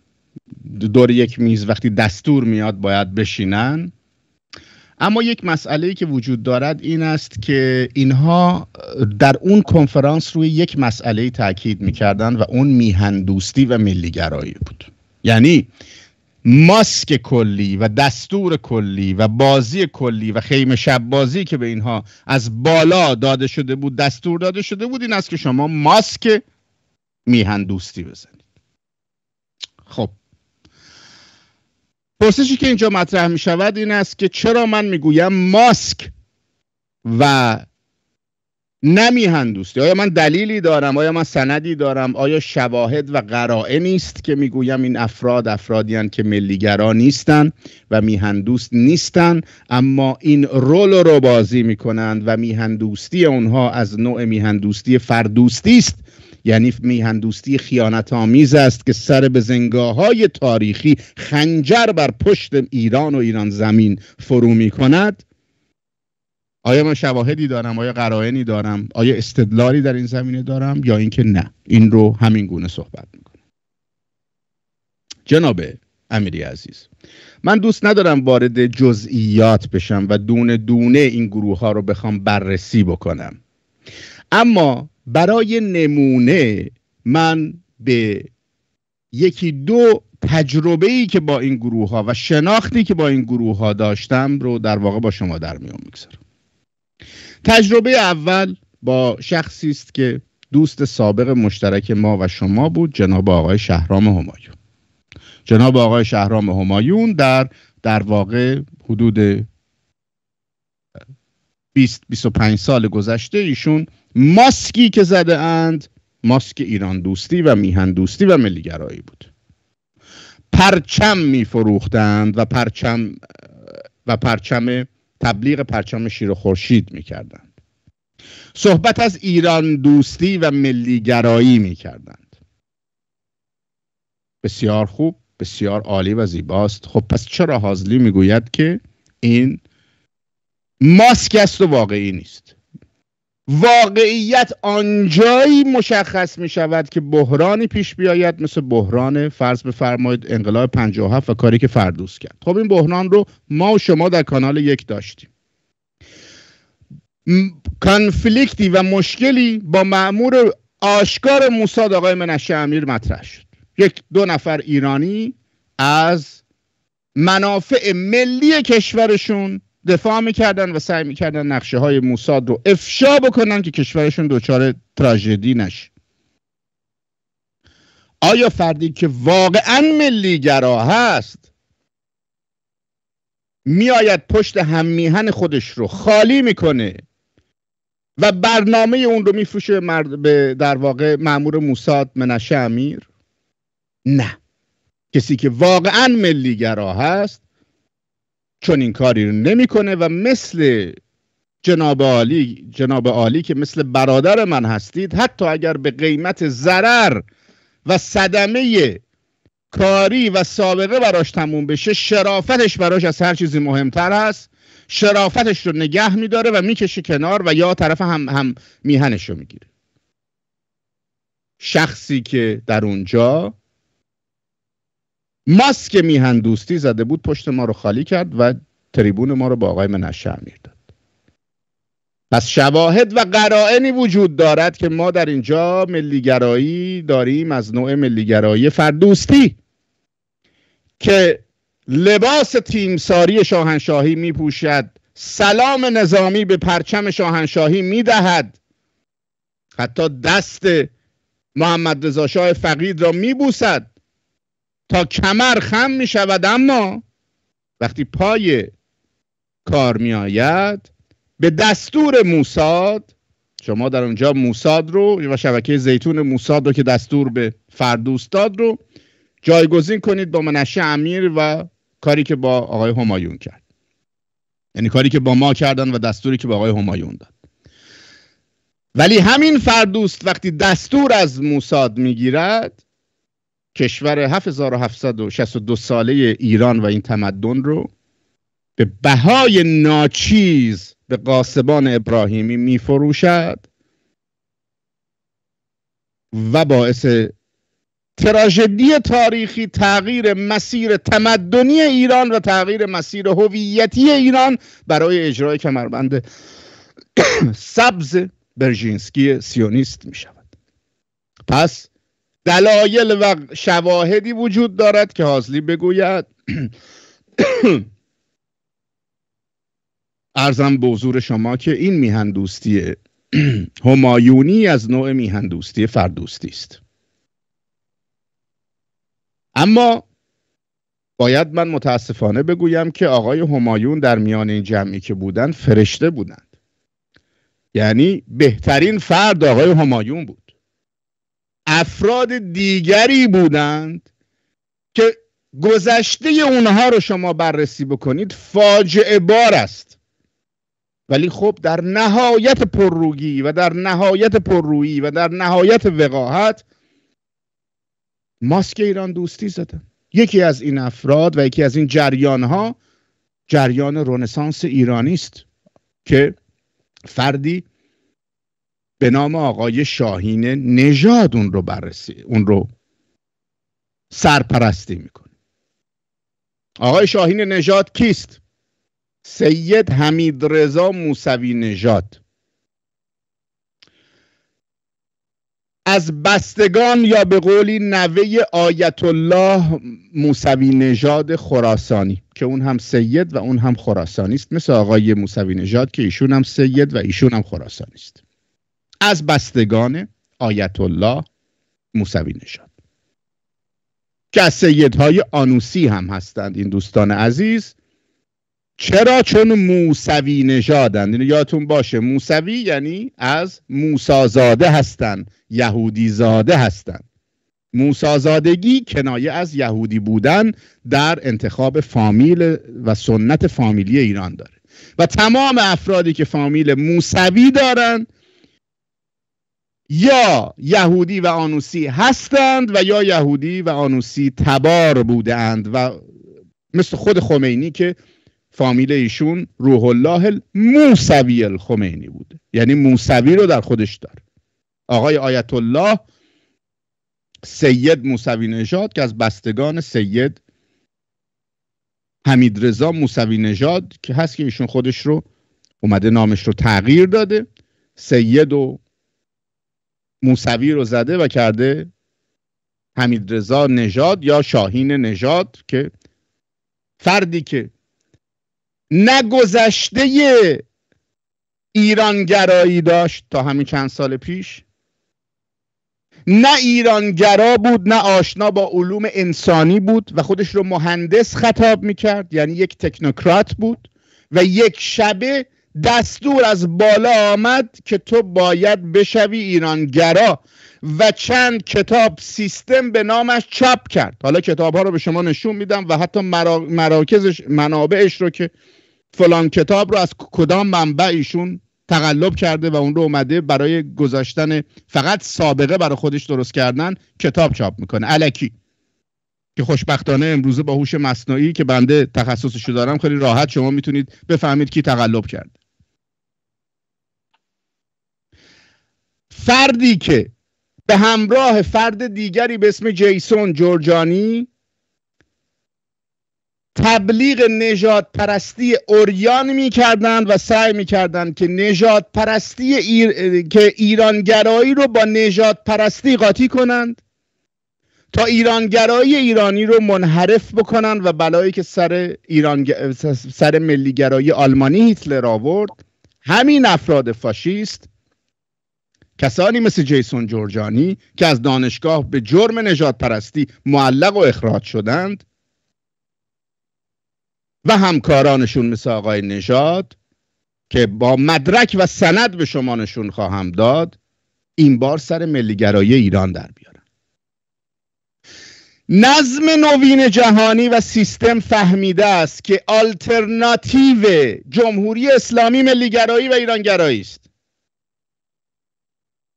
دور یک میز وقتی دستور میاد باید بشینن. اما یک مسئله که وجود دارد این است که اینها در اون کنفرانس روی یک مسئله تاکید می‌کردن و اون میهندوستی و ملیگرایی بود. یعنی ماسک کلی و دستور کلی و بازی کلی و خیمه شب بازی که به اینها از بالا داده شده بود دستور داده شده بود این است که شما ماسک میهندوستی بزنید. خب پرسشی که اینجا مطرح می شود این است که چرا من می‌گویم ماسک و نمی هندوستی؟ آیا من دلیلی دارم؟ آیا من سندی دارم؟ آیا شواهد و قرائه نیست که می‌گویم این افراد افرادی که ملیگرا نیستن و میهندوست نیستن اما این رول رو بازی می‌کنند و میهندوستی اونها از نوع میهندوستی فردوستی است؟ یعنی میهندوستی خیانت آمیز است که سر به زنگاه های تاریخی خنجر بر پشت ایران و ایران زمین فرو می کند آیا من شواهدی دارم؟ آیا قرائنی دارم؟ آیا استدلالی در این زمینه دارم؟ یا اینکه نه. این رو همین گونه صحبت می‌کنم. جناب امیری عزیز من دوست ندارم وارد جزئیات بشم و دونه دونه این گروه ها رو بخوام بررسی بکنم. اما برای نمونه من به یکی دو تجربه ای که با این گروه ها و شناختی که با این گروه ها داشتم رو در واقع با شما در میان می‌گذارم. تجربه اول با شخصی است که دوست سابق مشترک ما و شما بود جناب آقای شهرام همایون. جناب آقای شهرام همایون در در واقع حدود 20 25 سال گذشته ایشون ماسکی که زده اند ماسک ایران دوستی و میهن دوستی و ملیگرایی بود. پرچم میفروختند و پرچم و پرچم تبلیغ پرچم شیر و خورشید می‌کردند. صحبت از ایران دوستی و ملیگرایی می‌کردند. بسیار خوب بسیار عالی و زیباست. خب پس چرا حازلی می‌گوید که این ماسک است و واقعی نیست. واقعیت آنجایی مشخص می شود که بحرانی پیش بیاید مثل بحران فرض بفرمایید انقلاب 57 و کاری که فردوس کرد. خب این بحران رو ما و شما در کانال یک داشتیم. کانفلیکتی و مشکلی با معمور آشکار موساد آقای منشه امیر مطرح شد. یک دو نفر ایرانی از منافع ملی کشورشون دفاع می‌کردن و سعی می‌کردن نقشه های موساد رو افشا بکنن که کشورشون دچار تراژدی نشه. آیا فردی که واقعا ملیگرا هست میآید پشت هم میهن خودش رو خالی می‌کنه و برنامه اون رو میفروشه به در واقع معمور موساد منشه امیر؟ نه. کسی که واقعا ملیگرا هست چون این کاری رو نمی‌کنه و مثل جناب عالی جناب عالی که مثل برادر من هستید حتی اگر به قیمت ضرر و صدمه کاری و سابقه براش تموم بشه شرافتش براش از هر چیزی مهمتر هست شرافتش رو نگه میداره و می‌کشه کنار و یا طرف هم هم میهنش رو می‌گیره. شخصی که در اونجا ماسک میهن دوستی زده بود پشت ما رو خالی کرد و تریبون ما رو با آقای منشه امیر داد. پس شواهد و قرائنی وجود دارد که ما در اینجا ملیگرایی داریم از نوع ملیگرایی فردوستی که لباس تیمساری شاهنشاهی می پوشد سلام نظامی به پرچم شاهنشاهی می دهد حتی دست محمد رضا شاه فقید را می بوسد تا کمر خم می شود اما وقتی پای کار می آید به دستور موساد شما در اونجا موساد رو و شبکه زیتون موساد رو که دستور به فردوس داد رو جایگزین کنید با منشه امیر و کاری که با آقای همایون کرد. یعنی کاری که با ما کردن و دستوری که با آقای همایون داد. ولی همین فردوست وقتی دستور از موساد می‌گیرد کشور 7762 ساله ایران و این تمدن رو به بهای ناچیز به قاسبان ابراهیمی میفروشد و باعث تراژدی تاریخی تغییر مسیر تمدنی ایران و تغییر مسیر هویتی ایران برای اجرای کمربند سبز برژینسکی سیونیست می شود پس دلایل و شواهدی وجود دارد که حاضلی بگوید. ارزم به حضور شما که این میهن دوستی همایونی از نوع میهن دوستی فردوستی است. اما باید من متاسفانه بگویم که آقای همایون در میان این جمعی که بودند فرشته بودند. یعنی بهترین فرد آقای همایون بود. افراد دیگری بودند که گذشته اونها رو شما بررسی بکنید فاجعه بار است. ولی خب در نهایت پرروگی و در نهایت پررویی و در نهایت وقاحت ماسک ایران دوستی زدن. یکی از این افراد و یکی از این جریان ها جریان رنسانس ایرانی است که فردی به نام آقای شاهین نژاد اون رو بررسی اون رو سرپرستی می‌کنه. آقای شاهین نژاد کیست؟ سید حمید رضا موسوی نژاد. از بستگان یا به قولی نوه آیت الله موسوی نژاد خراسانی که اون هم سید و اون هم خراسانی است مثل آقای موسوی نژاد که ایشون هم سید و ایشون هم خراسانی است از بستگان آیت الله موسوی نشاد که از سیدهای آنوسی هم هستند این دوستان عزیز. چرا؟ چون موسوی نژادند. یعنی یادتون باشه. موسوی یعنی از موسازاده هستند. یهودی زاده هستند. موسازادگی کنایه از یهودی بودن در انتخاب فامیل و سنت فامیلی ایران داره. و تمام افرادی که فامیل موسوی دارند یا یهودی و آنوسی هستند و یا یهودی و آنوسی تبار بودند و مثل خود خمینی که فامیل ایشون روح الله موسوی الخمینی بوده یعنی موسوی رو در خودش داره آقای آیت الله سید موسوی نژاد که از بستگان سید حمید رضا موسوی نژاد که هست که ایشون خودش رو اومده نامش رو تغییر داده سید و موسوی رو زده و کرده حمید رضا نژاد یا شاهین نژاد که فردی که نگذشته ایرانگرایی داشت تا همین چند سال پیش نه ایرانگرا بود نه آشنا با علوم انسانی بود و خودش رو مهندس خطاب می‌کرد یعنی یک تکنوکرات بود و یک شبه دستور از بالا آمد که تو باید بشوی ایرانگرا و چند کتاب سیستم به نامش چاپ کرد. حالا کتاب ها رو به شما نشون میدم و حتی مراکزش منابعش رو که فلان کتاب رو از کدام منبع ایشون تقلب کرده و اون رو اومده برای گذاشتن فقط سابقه برای خودش درست کردن کتاب چاپ می‌کنه. علکی که خوشبختانه امروزه با هوش مصنوعی که بنده تخصصشو دارم خیلی راحت شما می‌تونید بفهمید کی تقلب کرده. فردی که به همراه فرد دیگری به اسم جیسون جورجانی تبلیغ نجات پرستی اوریان می‌کردند و سعی می‌کردند که نجات پرستی ایر... که ایرانگرایی رو با نجات پرستی قاطی کنند تا ایرانگرایی ایرانی رو منحرف بکنند و بلایی که سر ایران سر ملیگرایی آلمانی هیتلر آورد. همین افراد فاشیست. کسانی مثل جیسون جورجانی که از دانشگاه به جرم نجات پرستی معلق و اخراج شدند و همکارانشون مثل آقای نژاد که با مدرک و سند به شما نشون خواهم داد این بار سر ملیگرایی ایران در بیارن نظم نوین جهانی و سیستم فهمیده است که آلترناتیو جمهوری اسلامی ملیگرایی و ایرانگرایی است.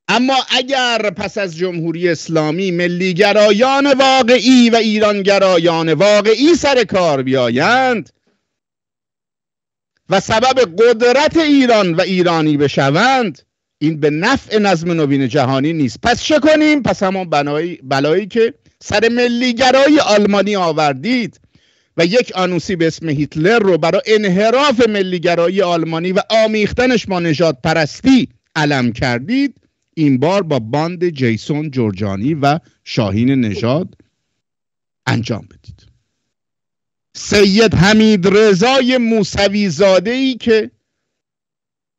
اما اگر پس از جمهوری اسلامی ملیگرایان واقعی و ایرانگرایان واقعی سر کار بیایند و سبب قدرت ایران و ایرانی بشوند این به نفع نظم نوین جهانی نیست. پس چه کنیم؟ پس همون بلایی که سر ملیگرای آلمانی آوردید و یک آنوسی به اسم هیتلر رو برای انحراف ملیگرایی آلمانی و آمیختنش با نجات پرستی علم کردید. این بار با باند جیسون جورجانی و شاهین نژاد انجام بدید. سید حمید رضای موسوی زاده ای که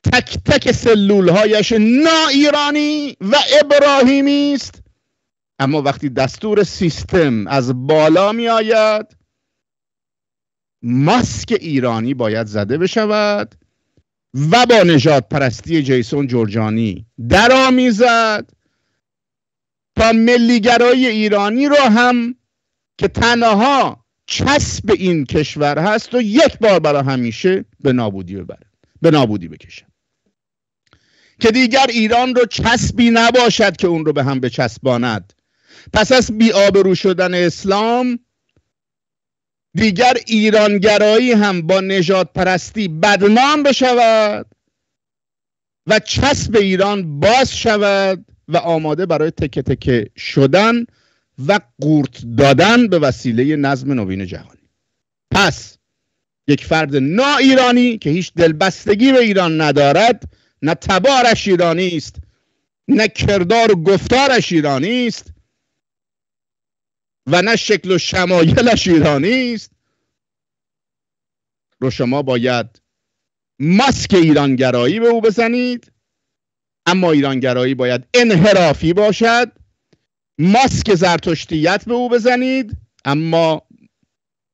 تک تک سلول هایش نا ایرانی و ابراهیمی است. اما وقتی دستور سیستم از بالا می آید ماسک ایرانی باید زده بشود. و با نجات پرستی جیسون جورجانی درآمیزد تا ملیگرای ایرانی رو هم که تنها چسب این کشور هست و یک بار برای همیشه به نابودی ببره به نابودی بکشه. که دیگر ایران رو چسبی نباشد که اون رو به هم بچسباند. پس از بی آبرو شدن اسلام دیگر ایرانگرایی هم با نجات پرستی بدنام بشود و چسب ایران باز شود و آماده برای تکه تکه شدن و قورت دادن به وسیله نظم نوین جهانی. پس یک فرد نا ایرانی که هیچ دلبستگی به ایران ندارد نه تبارش ایرانی است نه کردار و گفتارش ایرانی است و نه شکل و شمایلش ایرانی است. رو شما باید ماسک ایرانگرایی به او بزنید. اما ایرانگرایی باید انحرافی باشد. ماسک زرتشتیت به او بزنید. اما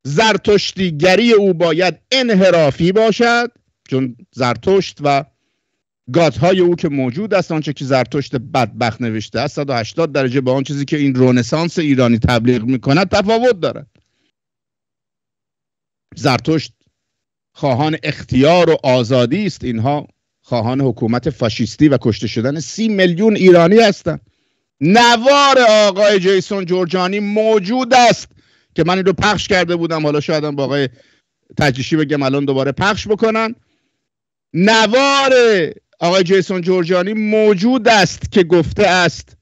زرتشتیگری او باید انحرافی باشد چون زرتشت و گاتهای او که موجود است آنچه که زرتشت بدبخت نوشته است. 180 درجه با آن چیزی که این رونسانس ایرانی تبلیغ می‌کند تفاوت دارد. زرتشت خواهان اختیار و آزادی است. اینها خواهان حکومت فاشیستی و کشته شدن سی میلیون ایرانی هستند. نوار آقای جیسون جورجانی موجود است که من این رو پخش کرده بودم. حالا شاید با آقای تجریشی بگم الان دوباره پخش بکنن. نوار آقای جیسون جورجانی موجود است که گفته است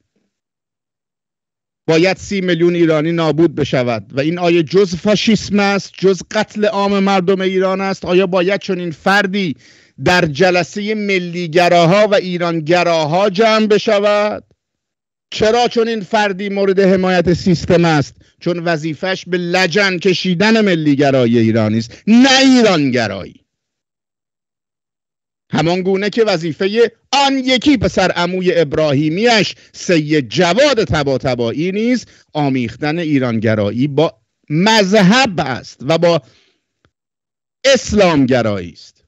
باید سی میلیون ایرانی نابود بشود و این آیا جز فاشیسم است جز قتل عام مردم ایران است. آیا باید چون این فردی در جلسه ملیگراها و ایرانگراها جمع بشود؟ چرا چون این فردی مورد حمایت سیستم است؟ چون وظیفش به لجن کشیدن ملیگرایی ایرانی است نه ایرانگرایی. همان گونه که وظیفه آن یکی پسر عموی ابراهیمیش سید جواد تبا تبایی نیز آمیختن ایرانگرایی با مذهب است و با اسلامگرایی است.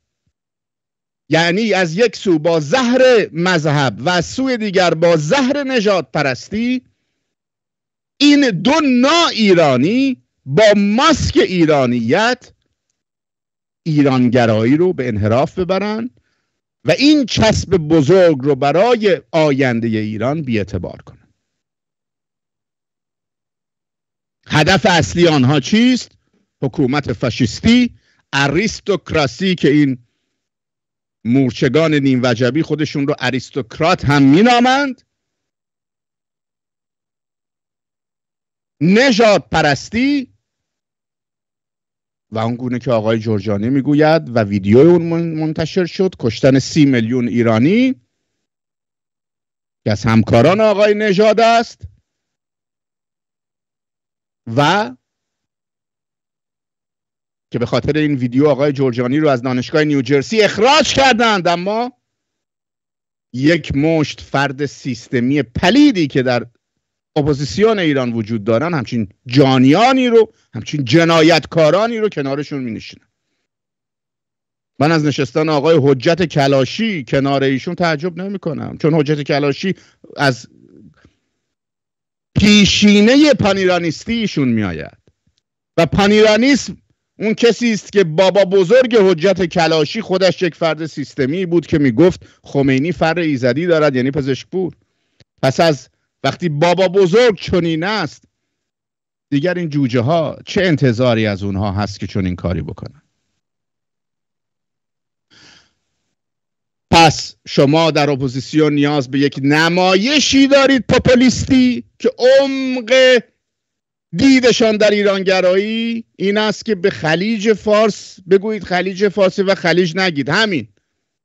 یعنی از یک سو با زهر مذهب و از سوی دیگر با زهر نجات پرستی این دو نا ایرانی با ماسک ایرانیت ایرانگرایی رو به انحراف ببرن و این چسب بزرگ رو برای آینده ایران بیاعتبار کنن هدف اصلی آنها چیست؟ حکومت فاشیستی اریستوکراسی که این مورچگان نیم وجبی خودشون رو اریستوکرات هم مینامند نجات پرستی و گونه که آقای جورجانی می‌گوید و ویدیو اون منتشر شد کشتن سی میلیون ایرانی که از همکاران آقای نژاد است و که به خاطر این ویدیو آقای جورجانی رو از دانشگاه نیوجرسی اخراج کردند. اما یک مشت فرد سیستمی پلیدی که در اپوزیسیون ایران وجود دارن همچین جانیانی رو همچین جنایتکارانی رو کنارشون می نشینن. من از نشستن آقای حجت کلاشی کنار ایشون تعجب نمی کنم چون حجت کلاشی از پیشینه پانیرانیستی ایشون می آید و پانیرانیسم اون کسی است که بابا بزرگ حجت کلاشی خودش یک فرد سیستمی بود که می‌گفت خمینی فر ایزدی دارد یعنی پزشک بود پس از وقتی بابا بزرگ چنین است دیگر این جوجه ها چه انتظاری از اونها هست که چون این کاری بکنن؟ پس شما در اپوزیسیون نیاز به یک نمایشی دارید پوپولیستی که عمق دیدشان در ایرانگرایی این است که به خلیج فارس بگویید خلیج فارس و خلیج نگید. همین.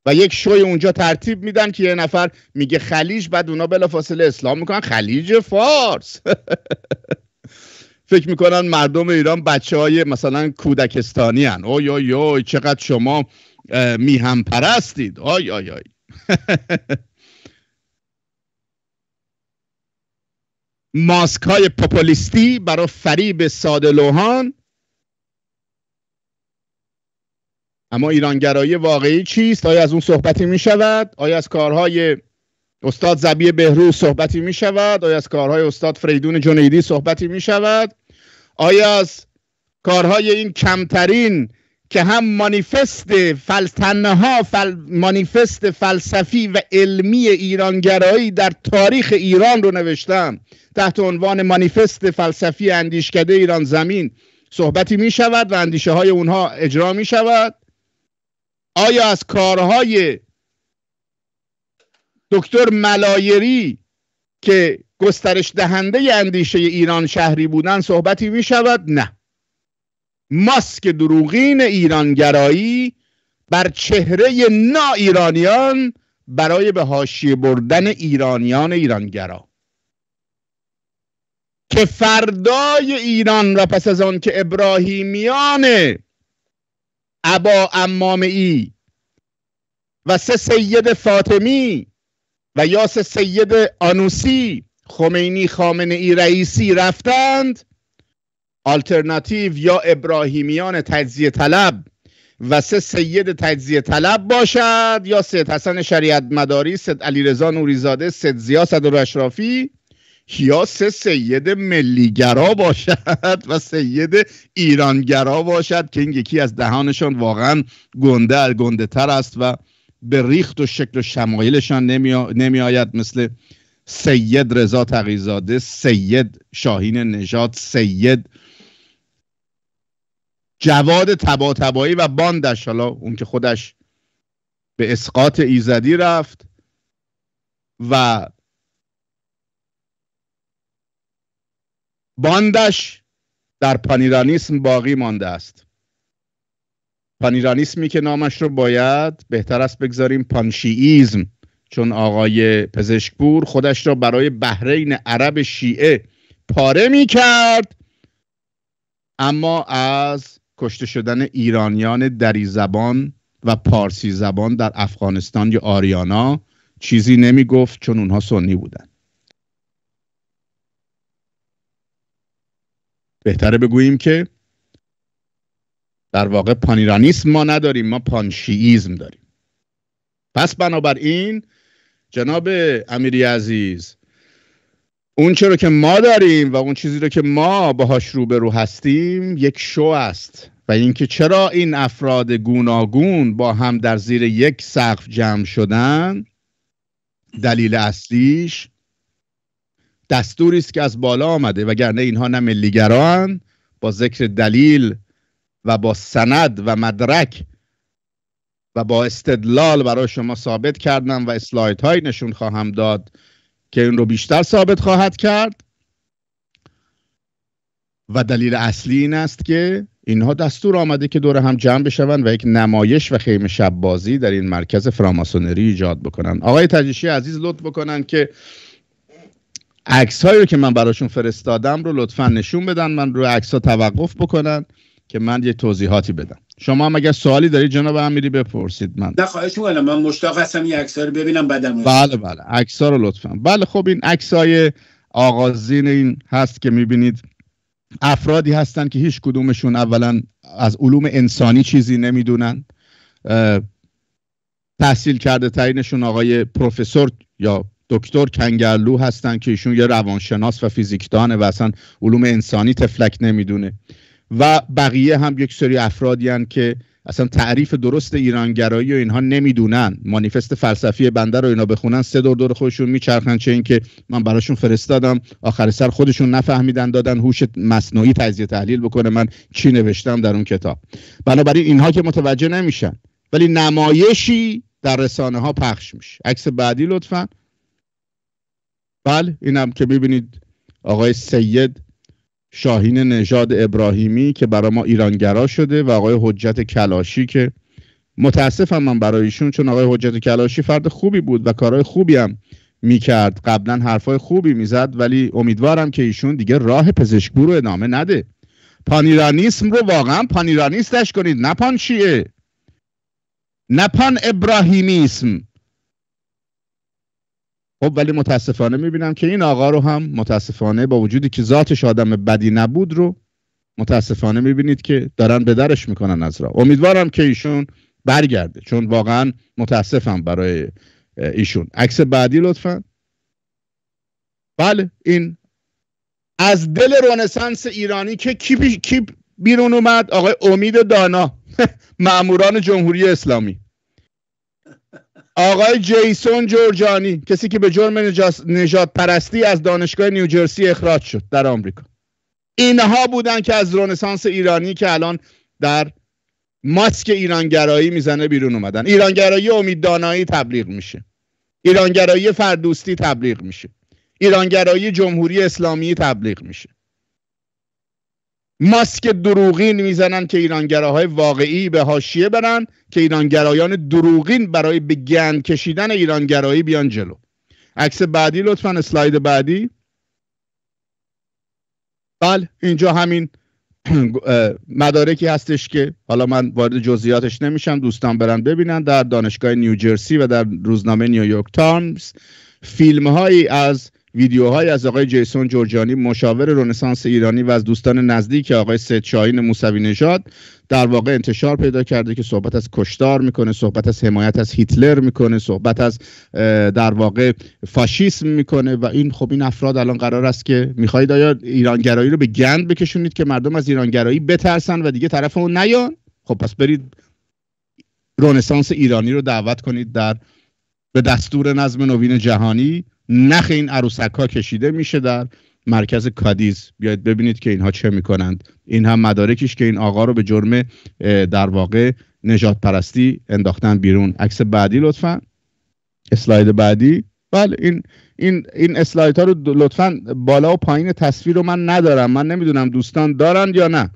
و یک شوی اونجا ترتیب میدن که یه نفر میگه خلیج بعد اونا بلا فاصله اصلاح می‌کنن. خلیج فارس. فکر می‌کنن مردم ایران بچه های مثلا کودکستانی هستن. اوی اوی اوی چقدر شما میهم پرستید آی آی آی ماسک های پوپولیستی برای فریب ساده لوحان اما ایرانگرایی واقعی چیست؟ آیا از اون صحبتی می شود آیا از کارهای استاد زبی بهروز صحبتی می شود آیا از کارهای استاد فریدون جنیدی صحبتی می شود آیا از کارهای این کمترین که هم مانیفست فلتنها فل... مانیفست فلسفی و علمی ایرانگرایی در تاریخ ایران رو نوشتم تحت عنوان مانیفست فلسفی اندیشکده ایران زمین صحبتی می شود و اندیشه های اونها اجرا می شود آیا از کارهای دکتر ملایری که گسترش دهنده اندیشه ایران شهری بودن صحبتی می شود؟ نه ماسک دروغین ایرانگرایی بر چهره نا ایرانیان برای به حاشیه بردن ایرانیان ایرانگرا که فردای ایران و پس از آن که ابراهیمیان ابا امام ای و سه سید فاطمی و یا سه سید آنوسی خمینی خامنه ای رئیسی رفتند. آلترناتیو یا ابراهیمیان تجزیه طلب و سه سید تجزیه طلب باشد یا سید حسن شریعت مداری سید علیرضا نوریزاده سید زیا صدر اشرافی یا سه سید ملیگرا باشد و سید ایرانگرا باشد که این یکی از دهانشان واقعا گنده گنده تر است و به ریخت و شکل و شمایلشان نمی آید. مثل سید رضا تقیزاده سید شاهین نژاد سید جواد تبا تبایی و باندش. حالا اون که خودش به اسقاط ایزدی رفت و باندش در پانیرانیسم باقی مانده است. پانیرانیسمی که نامش رو باید بهتر است بگذاریم. پانشیئیزم چون آقای پزشکپور خودش را برای بحرین عرب شیعه پاره می کرد اما از کشته شدن ایرانیان دری زبان و پارسی زبان در افغانستان یا آریانا چیزی نمی گفت چون اونها سنی بودن بهتره بگوییم که در واقع پانیرانیسم ما نداریم ما پانشیئیزم داریم. پس بنابراین جناب امیری عزیز اون چرا که ما داریم و اون چیزی رو که ما باهاش روبرو هستیم یک شو است و اینکه چرا این افراد گوناگون با هم در زیر یک سقف جمع شدن؟ دلیل اصلیش دستوری است که از بالا آمده وگرنه اینها نه ملیگران با ذکر دلیل و با سند و مدرک و با استدلال برای شما ثابت کردم و اسلاید های نشون خواهم داد که این رو بیشتر ثابت خواهد کرد. و دلیل اصلی این است که اینها دستور آمده که دور هم جمع بشوند و یک نمایش و خیمه شب بازی در این مرکز فراماسونری ایجاد بکنن آقای تجیشی عزیز لطف بکنن که عکس هایی رو که من براشون فرستادم رو لطفا نشون بدن من رو عکس ها توقف بکنن که من یه توضیحاتی بدم. شما هم اگر سوالی دارید جناب امیری بپرسید من. نه خواهش می‌کنم من مشتاق هستم این عکس رو ببینم بعدم بله بله عکس رو لطفا. بله خب این عکس های آغازین این هست که می‌بینید. افرادی هستن که هیچ کدومشون اولا از علوم انسانی چیزی نمی‌دونن. تحصیل کرده ترینشون آقای پروفسور یا دکتر کنگرلو هستن که ایشون یه روانشناس و فیزیکدانه و اصلا علوم انسانی تفلک نمی‌دونه. و بقیه هم یک سری افرادی هن که اصلا تعریف درست ایرانگرایی و اینها نمی‌دونن. مانیفست فلسفی بنده رو اینا بخونن سه دور دور خودشون میچرخن چه اینکه من براشون فرستادم آخر سر خودشون نفهمیدن دادن هوش مصنوعی تجزیه تحلیل بکنه من چی نوشتم در اون کتاب. بنابراین اینها که متوجه نمیشن. ولی نمایشی در رسانه ها پخش میشه. عکس بعدی لطفا. بله اینم که ببینید آقای سید شاهین نژاد ابراهیمی که برای ما ایرانگرا شده و آقای حجت کلاشی که متاسفم من برای ایشون چون آقای حجت کلاشی فرد خوبی بود و کارهای خوبی هم می‌کرد. قبلا حرفای خوبی می‌زد ولی امیدوارم که ایشون دیگه راه پزشکبو رو ادامه نده. پانیرانیسم رو واقعا پانیرانیستش کنید نه پان چیه؟ نه پان ابراهیمیسم. خب ولی متاسفانه می‌بینم که این آقا رو هم متاسفانه با وجودی که ذاتش آدم بدی نبود رو متاسفانه می‌بینید که دارن به درش می‌کنن از را امیدوارم که ایشون برگرده چون واقعا متاسفم برای ایشون. عکس بعدی لطفا. بله این از دل رونسانس ایرانی که کی, کی بیرون اومد؟ آقای امید دانا معموران جمهوری اسلامی. آقای جیسون جورجانی کسی که به جرم نجات پرستی از دانشگاه نیوجرسی اخراج شد در آمریکا. اینها بودن که از رنسانس ایرانی که الان در ماسک ایرانگرایی می‌زنه بیرون اومدن. ایرانگرایی امید دانایی تبلیغ میشه. ایرانگرایی فردوستی تبلیغ میشه. ایرانگرایی جمهوری اسلامی تبلیغ میشه. ماسک دروغین می‌زنن که ایرانگراهای واقعی به حاشیه برن که ایرانگرایان دروغین برای به گند کشیدن ایرانگرایی بیان جلو. عکس بعدی لطفا اسلاید بعدی. بله اینجا همین مدارکی هستش که حالا من وارد جزئیاتش نمیشم دوستان برن ببینن. در دانشگاه نیوجرسی و در روزنامه نیویورک تایمز فیلم هایی از ویدیوهای از آقای جیسون جورجانی مشاور رنسانس ایرانی و از دوستان نزدیک آقای سید شاهین موسوی نژاد در واقع انتشار پیدا کرده که صحبت از کشتار می‌کنه صحبت از حمایت از هیتلر می‌کنه صحبت از در واقع فاشیسم می‌کنه و این خب این افراد الان قرار است که می‌خواهید آیا ایرانگرایی رو به گند بکشونید که مردم از ایرانگرایی بترسن و دیگه طرف اون نیان؟ خب پس برید رنسانس ایرانی رو دعوت کنید در به دستور نظم نوین جهانی. نخ این عروسک ها کشیده میشه در مرکز کادیز. بیاید ببینید که اینها چه می‌کنند. این هم مدارکیش که این آقا رو به جرم در واقع نجات پرستی انداختن بیرون. عکس بعدی لطفا. اسلاید بعدی. بله این این این اسلاید ها رو لطفا بالا و پایین تصویر رو من ندارم. من نمی‌دونم دوستان دارند یا نه.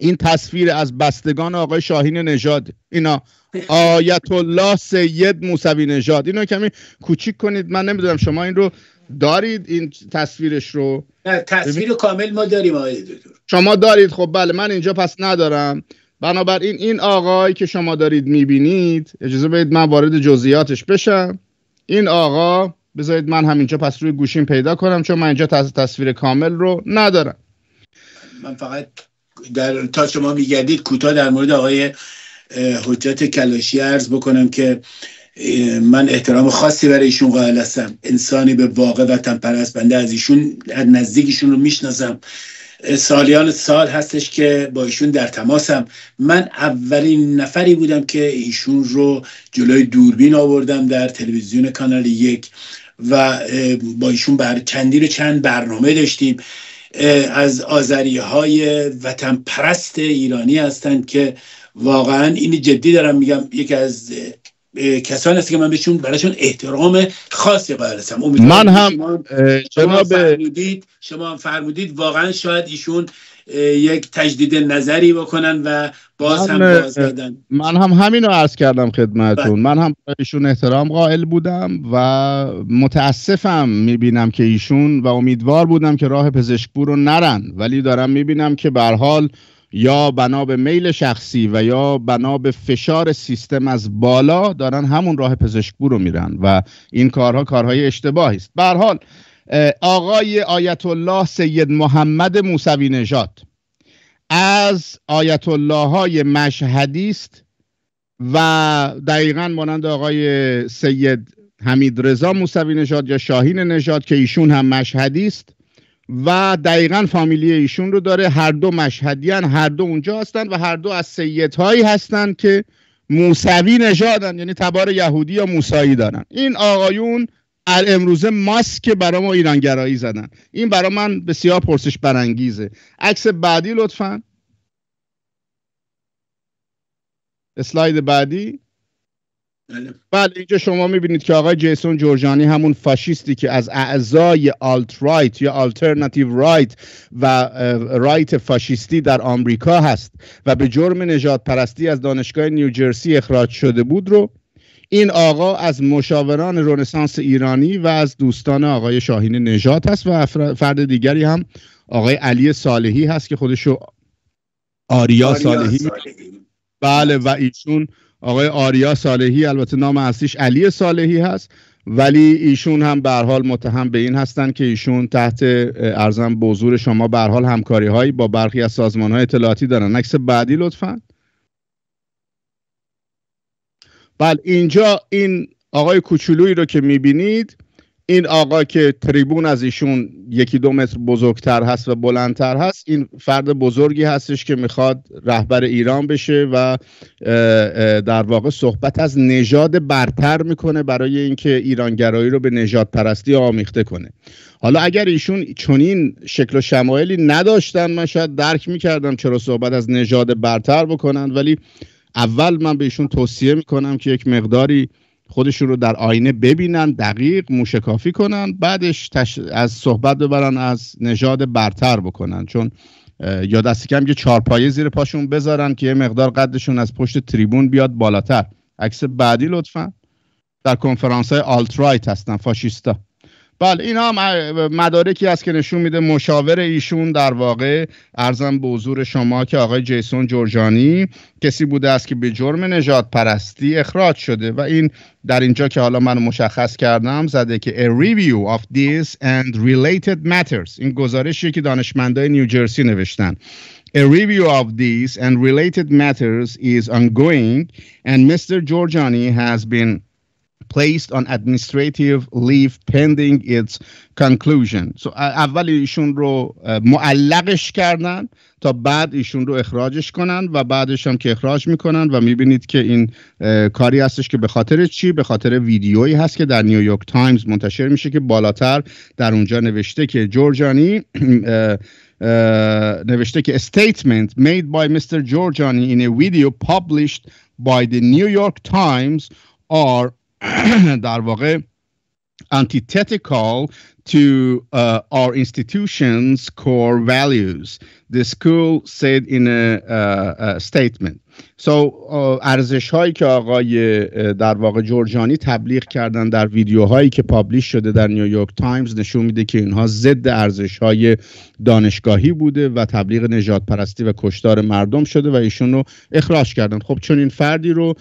این تصویر از بستگان آقای شاهین نژاد. اینا آیت الله سید موسوی نژاد. اینو کمی کوچیک کنید. من نمی‌دونم شما این رو دارید این تصویرش رو؟ نه تصویر کامل ما داریم آقای شما دارید. خب بله من اینجا پس ندارم. بنابراین این آقایی که شما دارید می‌بینید اجازه بدید من وارد جزئیاتش بشم. این آقا بذارید من همینجا پس روی گوشیم پیدا کنم چون من اینجا تصویر کامل رو ندارم. من فقط در تا شما میگردید کوتاه در مورد آقای حجت کلاشی عرض بکنم که من احترام خاصی برای ایشون قائل هستم. انسانی به واقع وطن پرست بنده از ایشون نزدیکشون رو می‌شناسم. سالیان سال هستش که با ایشون در تماسم. من اولین نفری بودم که ایشون رو جلوی دوربین آوردم در تلویزیون کانال یک و با ایشون بر چندی رو چند برنامه داشتیم. از آذری های وطن پرست ایرانی هستند که واقعا این جدی دارم میگم یکی از کسانی است که من بهشون براشون احترام خاصی قائل هستم من هم شما, فرمودید شما هم فرمودید واقعا شاید ایشون یک تجدید نظری بکنن و باز هم باز بدن من هم همین رو عرض کردم خدمتون بله. من هم ایشون احترام قائل بودم و متاسفم می‌بینم که ایشون و امیدوار بودم که راه پزشکبو رو نرن. ولی دارم می‌بینم که به حال یا بنا به میل شخصی و یا بنا به فشار سیستم از بالا دارن همون راه پزشکبو رو میرن و این کارها کارهای اشتباهی است. به حال آقای آیت الله سید محمد موسوی نژاد. از آیت الله های مشهدی است و دقیقا مانند آقای سید حمید رضا موسوی نژاد یا شاهین نژاد که ایشون هم مشهدی است و دقیقا فامیلی ایشون رو داره. هر دو مشهدیان هر دو اونجا هستن و هر دو از سیدهایی هستند که موسوی نژادن یعنی تبار یهودی یا موسایی دارن این آقایون امروزه ماسک برای ما ایرانگرایی زدن. این برای من بسیار پرسش برانگیزه. عکس بعدی لطفا. اسلاید بعدی. بله. بله اینجا شما می‌بینید که آقای جیسون جورجانی همون فاشیستی که از اعضای آلت رایت یا آلترناتیو رایت و رایت فاشیستی در آمریکا هست و به جرم نجات پرستی از دانشگاه نیوجرسی اخراج شده بود رو این آقا از مشاوران رنسانس ایرانی و از دوستان آقای شاهین نجات هست و فرد دیگری هم آقای علی صالحی هست که خودشو آریا, آریا صالحی, صالحی. بله و ایشون آقای آریا صالحی البته نام اصلیش علی صالحی هست ولی ایشون هم به حال متهم به این هستند که ایشون تحت ارزم بزرگ شما به حال همکاری هایی با برخی از سازمان های اطلاعاتی دارن. عکس بعدی لطفا. بله اینجا این آقای کوچولویی رو که می‌بینید این آقا که تریبون از ایشون یکی دو متر بزرگتر هست و بلندتر هست این فرد بزرگی هستش که می‌خواد رهبر ایران بشه و در واقع صحبت از نژاد برتر می‌کنه برای اینکه ایرانگرایی رو به نژاد پرستی آمیخته کنه. حالا اگر ایشون چنین شکل و شمایلی نداشتن من شاید درک می‌کردم چرا صحبت از نژاد برتر بکنن ولی اول من به ایشون توصیه می‌کنم که یک مقداری خودشون رو در آینه ببینن دقیق موشکافی کنن بعدش از صحبت ببرن از نژاد برتر بکنن. چون یا دستی کم یه چارپایه زیر پاشون بذارن که یه مقدار قدشون از پشت تریبون بیاد بالاتر. عکس بعدی لطفا. در کنفرانس های آلترایت هستن فاشیستا. بله این هم مدارکی است که نشون میده مشاور ایشون در واقع ارزم به حضور شما که آقای جیسون جورجانی کسی بوده است که به جرم نجات پرستی اخراج شده و این در اینجا که حالا من مشخص کردم زده که a review of this and related matters این گزارشی که دانشمندای نیوجرسی نوشتن A review of these and related matters is ongoing, and Mr. Giorgiani has been placed on administrative leave pending its conclusion. So اول ایشون رو معلقش کردن تا بعد ایشون رو اخراجش کنن و بعدش هم که اخراج می‌کنن و می‌بینید که این کاری هستش که به خاطر چی به خاطر ویدیویی هست که در نیویورک تایمز منتشر میشه که بالاتر در اونجا نوشته که جورجانی نوشته که statement made by Mr. Giorgiani in a video published by the New York Times are در واقع antithetical to uh, our institution's core values. The school said in a, uh, a statement. so, ارزش هایی که آقای در واقع جورجانی تبلیغ کردن در ویدیوهایی که پابلیش شده در نیویورک تایمز نشون میده که اینها ضد ارزش های دانشگاهی بوده و تبلیغ نجات پرستی و کشتار مردم شده و ایشون رو اخراج کردن خب چون این فردی رو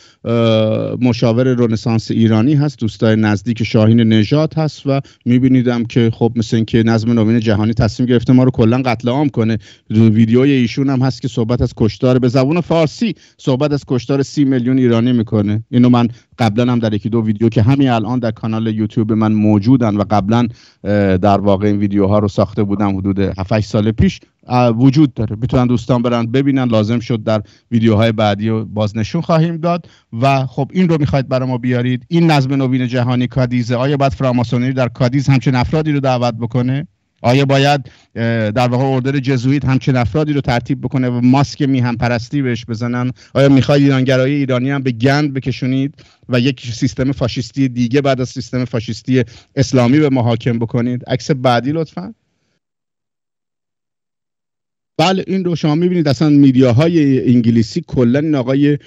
مشاور رنسانس ایرانی هست دوستای نزدیک شاهین نجات هست و میبینیدم که خب مثل اینکه نظم نوین جهانی تصمیم گرفته ما رو کلا قتل عام کنه ویدیوی ایشون هم هست که صحبت از کشتار به زبون فارسی صحبت از کشتار سی میلیون ایرانی می‌کنه. اینو من قبلا هم در یکی دو ویدیو که همین الان در کانال یوتیوب من موجودن و قبلا در واقع این ویدیوها رو ساخته بودم حدود 7 سال پیش وجود داره. می‌تونن دوستان برن ببینن. لازم شد در ویدیوهای بعدی و بازنشون خواهیم داد. و خب این رو می‌خواید برای ما بیارید. این نظم نوین جهانی کادیزه. آیا باید فراماسونری در کادیز همچین افرادی رو دعوت بکنه؟ آیا باید در واقع اردر جزویت همچین افرادی رو ترتیب بکنه و ماسک میهم پرستی بهش بزنن؟ آیا می‌خواید ایرانگرایی ایرانی هم به گند بکشونید و یک سیستم فاشیستی دیگه بعد از سیستم فاشیستی اسلامی به محاکم بکنید؟ عکس بعدی لطفا. بله این رو شما می‌بینید. اصلا میدیاهای انگلیسی کلا این آقای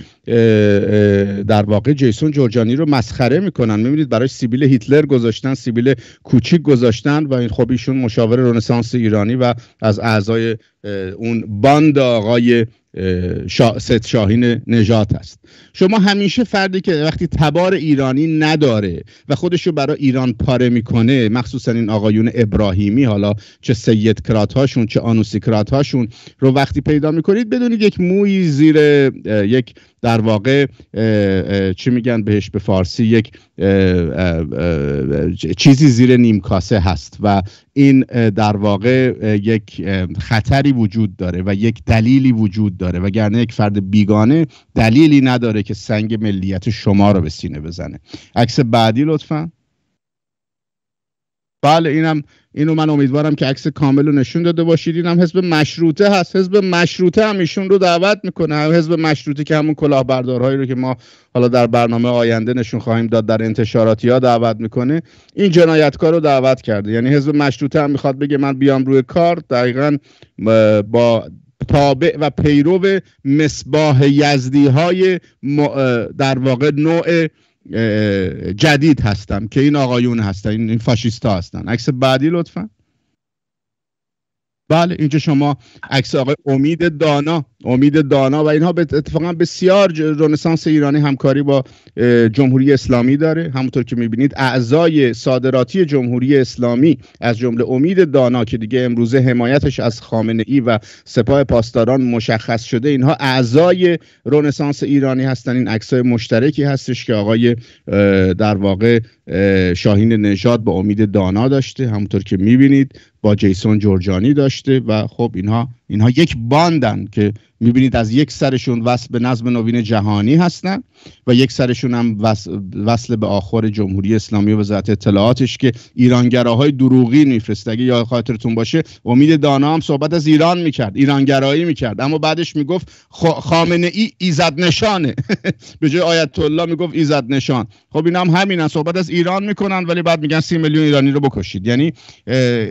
در واقع جیسون جورجانی رو مسخره می‌کنن. می‌بینید برای سیبیل هیتلر گذاشتن سیبیل کوچیک گذاشتن و این خب ایشون مشاور رنسانس ایرانی و از اعضای اون باند آقای شا... ست شاهین نجات است شما همیشه فردی که وقتی تبار ایرانی نداره و خودش رو برای ایران پاره می‌کنه مخصوصا این آقایون ابراهیمی حالا چه سید کرات هاشون چه آنوسی کرات هاشون رو وقتی پیدا می‌کنید بدونید یک موی زیر یک در واقع چی میگن بهش به فارسی یک چیزی زیر نیم کاسه هست و این در واقع یک خطری وجود داره و یک دلیلی وجود داره. وگرنه یک فرد بیگانه دلیلی نداره که سنگ ملیت شما رو به سینه بزنه. عکس بعدی لطفا. بله اینم اینو من امیدوارم که عکس کامل رو نشون داده باشید. اینم حزب مشروطه هست. حزب مشروطه هم ایشون رو دعوت می‌کنه. حزب مشروطه که همون کلاهبردارهایی رو که ما حالا در برنامه آینده نشون خواهیم داد در انتشاراتی ها دعوت می‌کنه این جنایتکار رو دعوت کرده. یعنی حزب مشروطه هم می‌خواد بگه من بیام روی کار. دقیقا با تابع و پیرو مصباح یزدی های در واقع نوع جدید هستم که این آقایون هستن این فاشیستا هستن. عکس بعدی لطفا. بله اینجا شما عکس آقای امید دانا امید دانا و اینها به اتفاقا بسیار رنسانس ایرانی همکاری با جمهوری اسلامی داره. همونطور که می‌بینید اعضای صادراتی جمهوری اسلامی از جمله امید دانا که دیگه امروزه حمایتش از خامنه ای و سپاه پاسداران مشخص شده اینها اعضای رنسانس ایرانی هستن. این عکسای مشترکی هستش که آقای در واقع شاهین نژاد با امید دانا داشته. همونطور که می‌بینید با جیسون جورجانی داشته و خب اینها اینها یک باندن که می‌بینید از یک سرشون وصل به نظم نوین جهانی هستن و یک سرشون هم وصل به آخر جمهوری اسلامی و وزارت اطلاعاتش که ایرانگراهای دروغی میفرسته. اگه یا خاطرتون باشه امید دانا هم صحبت از ایران می‌کرد ایرانگرایی می‌کرد. اما بعدش می‌گفت خامنه ای ایزد نشانه. به جای آیت الله می‌گفت ایزد نشان. خب اینا هم همینن صحبت از ایران می‌کنن ولی بعد میگن سی میلیون ایرانی رو بکشید. یعنی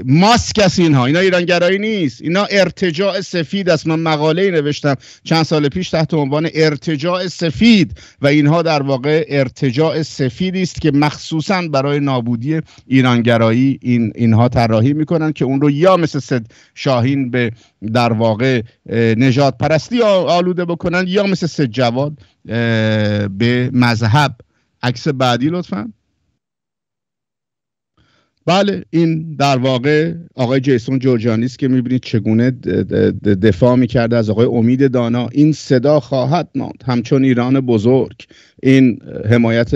ماسک اینها. اینا ایرانگرایی نیست. اینا ارتجاع سفید است. من مقاله داشتم. چند سال پیش تحت عنوان ارتجاع سفید و اینها در واقع ارتجاع سفیدی است که مخصوصا برای نابودی ایرانگرایی این اینها طراحی می‌کنن که اون رو یا مثل سد شاهین به در واقع نجات پرستی آلوده بکنن یا مثل سد جواد به مذهب. عکس بعدی لطفا. بله این در واقع آقای جیسون جورجانی است که می‌بینید چگونه دفاع می‌کرده از آقای امید دانا. این صدا خواهد ماند. همچون ایران بزرگ. این حمایت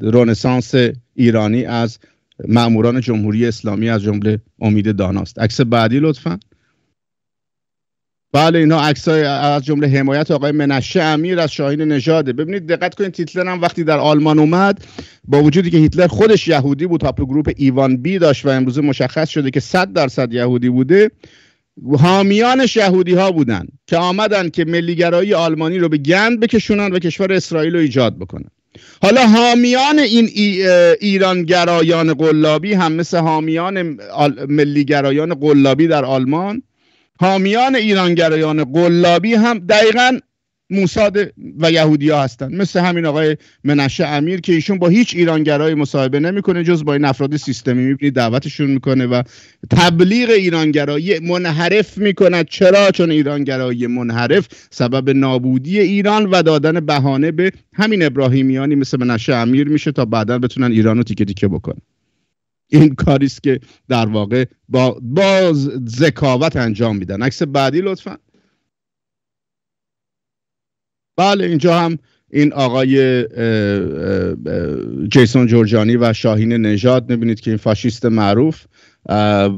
رنسانس ایرانی از ماموران جمهوری اسلامی از جمله امید داناست عکس بعدی لطفا. بله اینا عکسای از جمله حمایت آقای منشه امیر از شاهین نژاده ببینید دقت کنید هیتلر هم وقتی در آلمان اومد با وجودی که هیتلر خودش یهودی بود هاپلو گروپ ایوان بی داشت و امروزه مشخص شده که 100 درصد یهودی بوده حامیانش یهودی ها بودن که آمدن که ملیگرایی آلمانی رو به گند بکشونن و کشور اسرائیل رو ایجاد بکنن. حالا حامیان این ایرانگرایان قلابی هم مثل حامیان ملیگرایان قلابی در آلمان حامیان ایرانگرایان قلابی هم دقیقا موساد و یهودی ها هستن. مثل همین آقای منشه امیر که ایشون با هیچ ایرانگرایی مصاحبه نمی‌کنه جز با این افراد سیستمی می‌بینید دعوتشون می‌کنه و تبلیغ ایرانگرایی منحرف می‌کند چرا؟ چون ایرانگرایی منحرف سبب نابودی ایران و دادن بهانه به همین ابراهیمیانی مثل منشه امیر میشه تا بعدا بتونن ایران رو تیکه تیکه بکنن. این کاری است که در واقع با با ذکاوت انجام میدن. عکس بعدی لطفا. بله اینجا هم این آقای جیسون جورجانی و شاهین نژاد. می‌بینید که این فاشیست معروف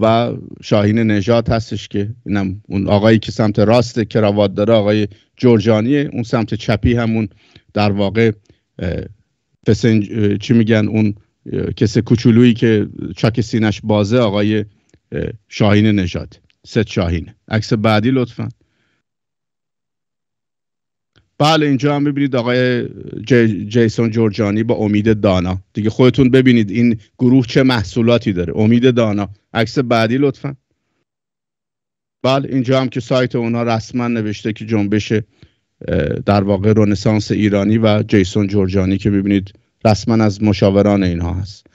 و شاهین نژاد هستش که اینم اون آقایی که سمت راست کراوات داره آقای جورجانیه اون سمت چپی همون در واقع چی میگن اون کس کوچولویی که چاک سینش بازه آقای شاهین نژاد. ست شاهین. عکس بعدی لطفا. بله اینجا هم ببینید آقای جی، جیسون جورجانی با امید دانا. دیگه خودتون ببینید این گروه چه محصولاتی داره. امید دانا. عکس بعدی لطفا. بله اینجا هم که سایت اونها رسما نوشته که جنبش در واقع رنسانس ایرانی و جیسون جورجانی که ببینید رسما از مشاوران اینها هست.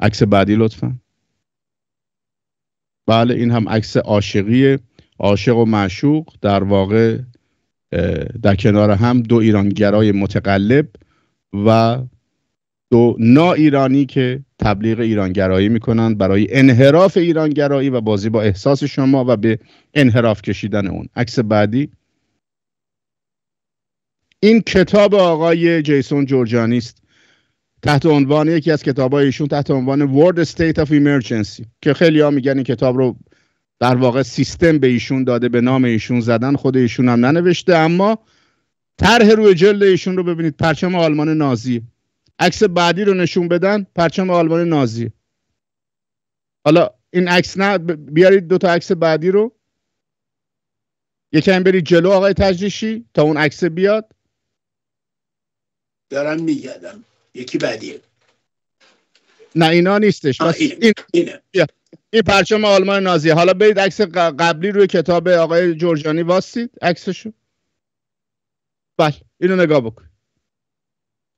عکس بعدی لطفا. بله این هم عکس عاشقی عاشق و معشوق در واقع در کنار هم دو ایرانگرای متقلب و دو نا ایرانی که تبلیغ ایرانگرایی می‌کنند برای انحراف ایرانگرایی و بازی با احساس شما و به انحراف کشیدن اون. عکس بعدی. این کتاب آقای جیسون جورجانی است. تحت عنوان یکی از کتاب ایشون تحت عنوان World State of Emergency که خیلی ها میگن این کتاب رو در واقع سیستم به ایشون داده به نام ایشون زدن خود ایشون هم ننوشته. اما طرح روی جلد ایشون رو ببینید. پرچم آلمان نازی. عکس بعدی رو نشون بدن. پرچم آلمان نازی. حالا این عکس نه بیارید دو تا عکس بعدی رو. یکم برید جلو آقای تجریشی تا اون عکس بیاد. دارم میگردم. یکی بعدیه. نه اینا نیستش. این اینه. این پرچم آلمان نازی حالا برید عکس قبلی روی کتاب آقای جورجانی واستید عکسشو. بله اینو نگاه بکن.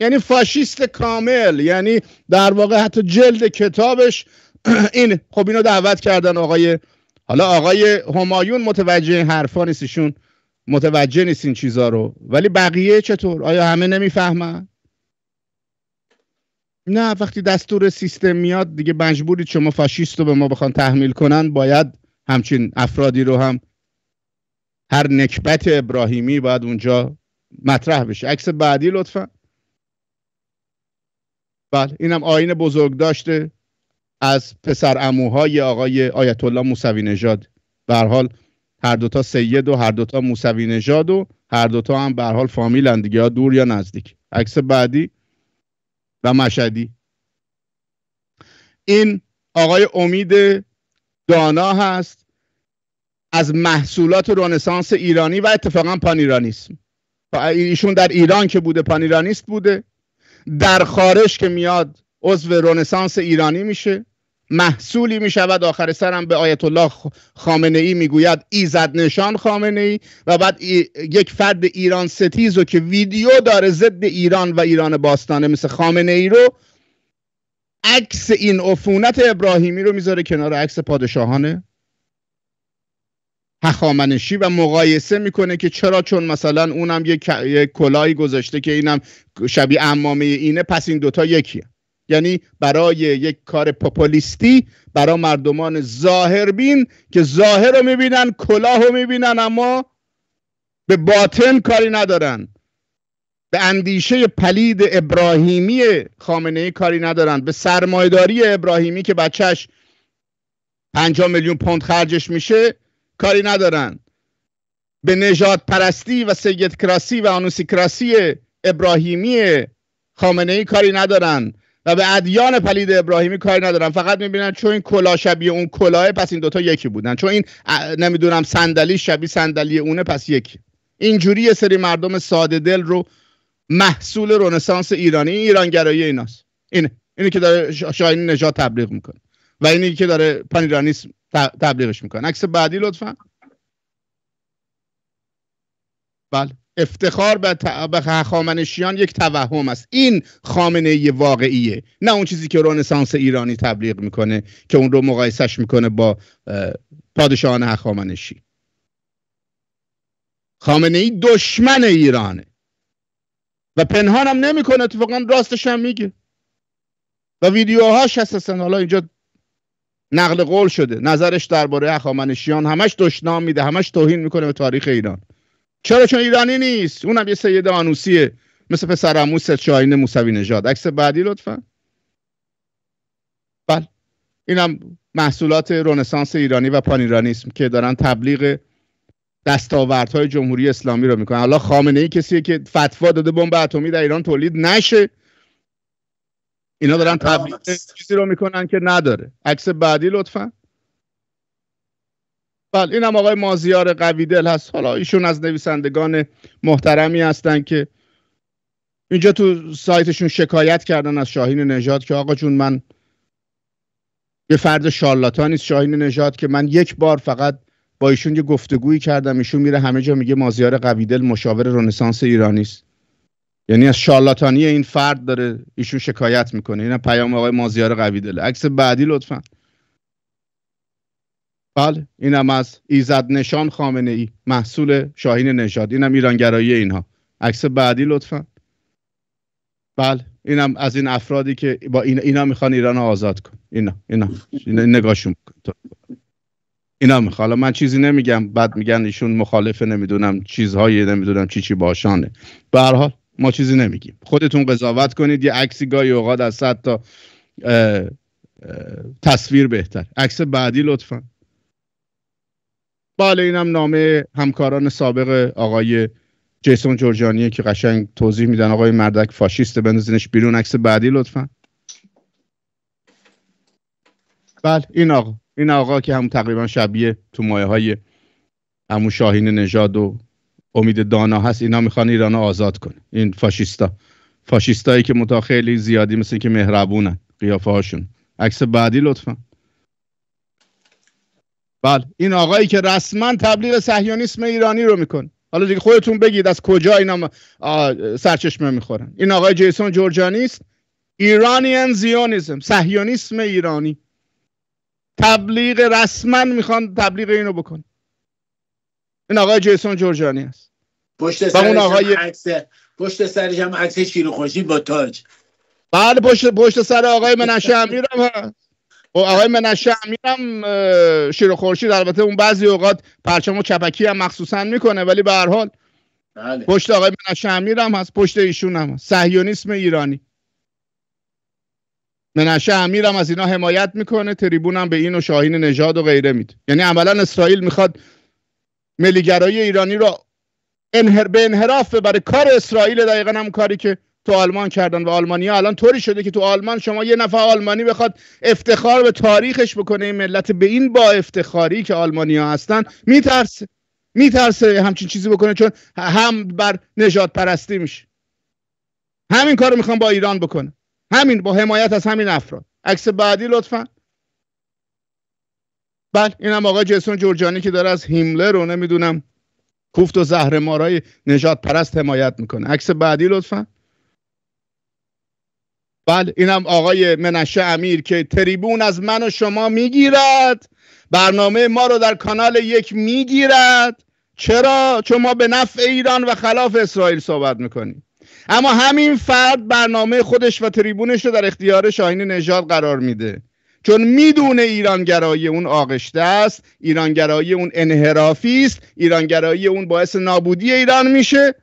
یعنی فاشیست کامل. یعنی در واقع حتی جلد کتابش این خب اینو دعوت کردن آقای حالا آقای همایون متوجه حرفا نیستشون. متوجه نیست این چیزا رو. ولی بقیه چطور؟ آیا همه نمی‌فهمن؟ نه وقتی دستور سیستم میاد دیگه مجبورید شما فاشیست رو به ما بخوان تحمیل کنن. باید همچین افرادی رو هم هر نکبت ابراهیمی باید اونجا مطرح بشه. عکس بعدی لطفا. بله اینم آین بزرگ داشته. از پسر اموهای آقای آیت الله موسوی نژاد. به حال هر دوتا سید و هر دوتا موسوی نژاد و هر دوتا هم به حال فامیلن دیگه یا دور یا نزدیک. عکس بعدی و مشدی این آقای امید دانا هست. از محصولات رنسانس ایرانی و اتفاقا پانیرانیسم. ایشون در ایران که بوده پانیرانیست بوده. در خارج که میاد عضو رنسانس ایرانی میشه. محصولی می شود آخر سرم به آیت الله خامنه ای می‌گوید ایزد نشان خامنه ای و بعد یک فرد ایران ستیز و که ویدیو داره ضد ایران و ایران باستانه مثل خامنه ای رو عکس این عفونت ابراهیمی رو می‌ذاره کنار عکس پادشاهان هخامنشی و مقایسه می‌کنه که چرا؟ چون مثلا اونم یک کلاهی گذاشته که اینم شبیه امامه اینه پس این دوتا یکیه. یعنی برای یک کار پاپولیستی برای مردمان ظاهربین که ظاهر رو می‌بینن کلاه رو می‌بینن اما به باطن کاری ندارن. به اندیشه پلید ابراهیمی خامنه ای کاری ندارن. به سرمایداری ابراهیمی که بچهش پنجاه میلیون پوند خرجش میشه کاری ندارن. به نجات پرستی و سید کراسی و آنوسی کراسی ابراهیمی خامنه ای کاری ندارن. و به ادیان پلید ابراهیمی کاری ندارن. فقط می‌بینن چون این کلا شبیه اون کلاه پس این دوتا یکی بودن. چون این نمی‌دونم صندلی شبیه صندلی اونه پس یکی. اینجوری یه سری مردم ساده دل رو محصول رنسانس ایرانی ایرانگرایی ایناست. اینه. اینی که داره شاهین نجات تبلیغ می‌کنه. و اینی که داره پانیرانیسم تبلیغش می‌کنه. عکس بعدی لطفا. بله. افتخار به, ت... خامنشیان یک توهم است. این خامنه واقعیه. نه اون چیزی که رنسانس ایرانی تبلیغ می‌کنه که اون رو مقایسش می‌کنه با پادشاهان هخامنشی خامنه ای دشمن ایرانه. و پنهانم نمی‌کنه اتفاقا راستش هم میگه. و ویدیوهاش هستن حالا اینجا نقل قول شده. نظرش درباره اخامنشیان همش دشنام میده همش توهین می‌کنه به تاریخ ایران. چرا؟ چون ایرانی نیست. اونم یه سید آنوسیه. مثل پسر عموس شاهین موسوی نژاد. عکس بعدی لطفا. بله. اینم محصولات رنسانس ایرانی و پانیرانیسم که دارن تبلیغ دستاوردهای جمهوری اسلامی رو می‌کنن. حالا خامنه ای کسیه که فتوا داده بمب اتمی در ایران تولید نشه. اینا دارن تبلیغ چیزی رو می‌کنن که نداره. عکس بعدی لطفا. بله این هم آقای مازیار قوی دل هست. حالا ایشون از نویسندگان محترمی هستن که اینجا تو سایتشون شکایت کردن از شاهین نژاد که آقا جون من یه فرد شارلاتانی شاهین نژاد که من یک بار فقط با ایشون یه گفتگویی کردم. ایشون میره همه جا میگه مازیار قویدل مشاور رنسانس ایرانی است. یعنی از شارلاتانی این فرد داره ایشون شکایت می‌کنه. این پیام آقای مازیار قویدل عکس بعدی لطفا. بله اینم از ایزد نشان خامنه ای محصول شاهین نژاد. اینم ایرانگرایی اینها. عکس بعدی لطفا. بله اینم از این افرادی که با این اینا می‌خوان ایران آزاد کن. اینا اینا, اینا نگاهشون اینا می‌خوان. من چیزی نمیگم. بعد میگن ایشون مخالفه نمی‌دونم. چیزهایی نمی‌دونم چی چی باشانه. به حال ما چیزی نمیگیم. خودتون قضاوت کنید. یه عکسی گاهی اوقات از صد تا تصویر بهتر. عکس بعدی لطفا. بله اینم نامه همکاران سابق آقای جیسون جورجانیه که قشنگ توضیح میدن. آقای مردک فاشیست بندازینش بیرون. عکس بعدی لطفا. بله این آقا. این آقا که هم تقریبا شبیه تو مایه های همون شاهین نژاد و امید دانا هست اینا می‌خوان ایران آزاد کنه این فاشیستا. فاشیستایی که متا خیلی زیادی مثل که مهربونن قیافه هاشون عکس بعدی لطفا. بله. این آقایی که رسما تبلیغ صهیونیسم ایرانی رو می‌کنه. حالا دیگه خودتون بگید از کجا اینا سرچشمه می‌خورن. این آقای جیسون جورجانی است. ایرانیان زیونیزم صهیونیسم ایرانی. تبلیغ رسما می‌خوان تبلیغ اینو بکن این آقای جیسون جورجانی است. پشت سرش آقای... عکس پشت سرش هم عکس شیر با تاج. بله پشت پشت سر آقای منشه امیرم هست. خب آقای منشه امیرم شیر خورشید البته اون بعضی اوقات پرچم و چپکی هم مخصوصا می‌کنه ولی به هر حال بله. پشت آقای منشه امیرم هست پشت ایشون هم هست. صهیونیسم ایرانی. منشه امیرم از اینا حمایت می‌کنه تریبون هم به این و شاهین نژاد و غیره میده. یعنی عملا اسرائیل می‌خواد ملیگرایی ایرانی رو انهر به انحراف برای کار اسرائیل دقیقا هم کاری که تو آلمان کردن و آلمانیا الان طوری شده که تو آلمان شما یه نفر آلمانی بخواد افتخار به تاریخش بکنه. این ملت به این با افتخاری که آلمانیا هستن میترسه. میترسه همچین چیزی بکنه چون هم بر نجات پرستی میشه. همین کارو می‌خوام با ایران بکنه. همین با حمایت از همین افراد. عکس بعدی لطفا. بله اینم آقای جسون جورجانی که داره از هیملر رو نمی‌دونم کوفت و زهر مارای نجات پرست حمایت می‌کنه. عکس بعدی لطفا. بله اینم آقای منشه امیر که تریبون از من و شما می‌گیرد. برنامه ما رو در کانال یک می‌گیرد. چرا؟ چون ما به نفع ایران و خلاف اسرائیل صحبت می‌کنیم. اما همین فرد برنامه خودش و تریبونش رو در اختیار شاهین نژاد قرار میده. چون می‌دونه ایرانگرایی اون آغشته است ایرانگرایی اون انحرافی است ایرانگرایی اون باعث نابودی ایران میشه.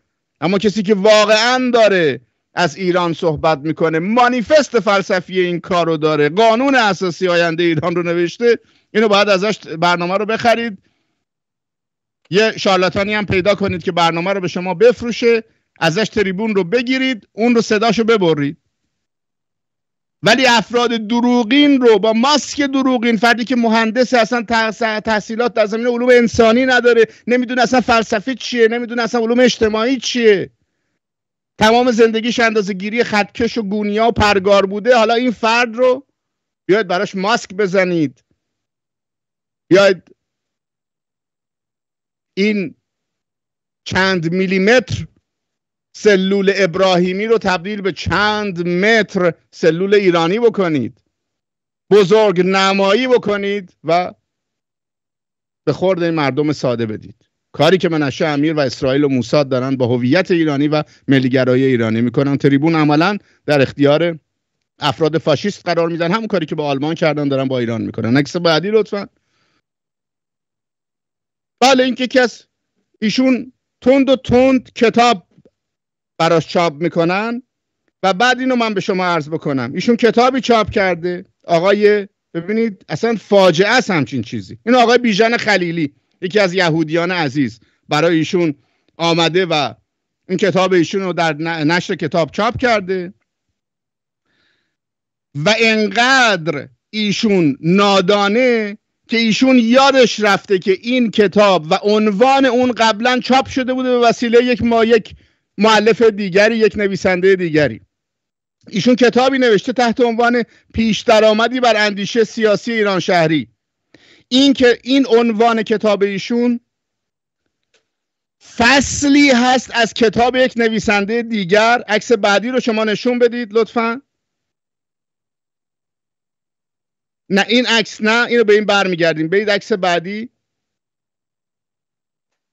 اما کسی که واقعا داره از ایران صحبت می‌کنه. مانیفست فلسفی این کار رو داره. قانون اساسی آینده ایران رو نوشته. اینو باید ازش برنامه رو بخرید. یه شارلاتانی هم پیدا کنید که برنامه رو به شما بفروشه ازش تریبون رو بگیرید اون رو صداشو ببرید. ولی افراد دروغین رو با ماسک دروغین فردی که مهندس اصلا تحصیلات در زمینه علوم انسانی نداره نمی‌دونه اصلا فلسفه چیه نمی‌دونه اصلا علوم اجتماعی چیه. تمام زندگیش اندازه گیری خطکش و گونیا و پرگار بوده. حالا این فرد رو بیاید براش ماسک بزنید. بیاید این چند میلیمتر سلول ابراهیمی رو تبدیل به چند متر سلول ایرانی بکنید. بزرگ نمایی بکنید و به خورد این مردم ساده بدید. کاری که منشه امیر و اسرائیل و موساد دارن با هویت ایرانی و ملیگرایی ایرانی می‌کنن. تریبون عملا در اختیار افراد فاشیست قرار میدن. همون کاری که با آلمان کردن دارن با ایران می‌کنن. عکس بعدی لطفا. بله این که کس ایشون تند و تند کتاب براش چاپ می‌کنن و بعد اینو من به شما عرض بکنم. ایشون کتابی چاپ کرده. آقای ببینید اصلا فاجعه است همچین چیزی. این آقای بیژن خلیلی. یکی از یهودیان عزیز برای ایشون آمده و این کتاب ایشون رو در نشر کتاب چاپ کرده و انقدر ایشون نادانه که ایشون یادش رفته که این کتاب و عنوان اون قبلا چاپ شده بوده به وسیله یک ما یک معلف دیگری یک نویسنده دیگری. ایشون کتابی نوشته تحت عنوان پیش درآمدی بر اندیشه سیاسی ایران شهری. این که این عنوان کتاب ایشون فصلی هست از کتاب یک نویسنده دیگر. عکس بعدی رو شما نشون بدید لطفا. نه این عکس نه اینو به این برمیگردیم. برید عکس بعدی.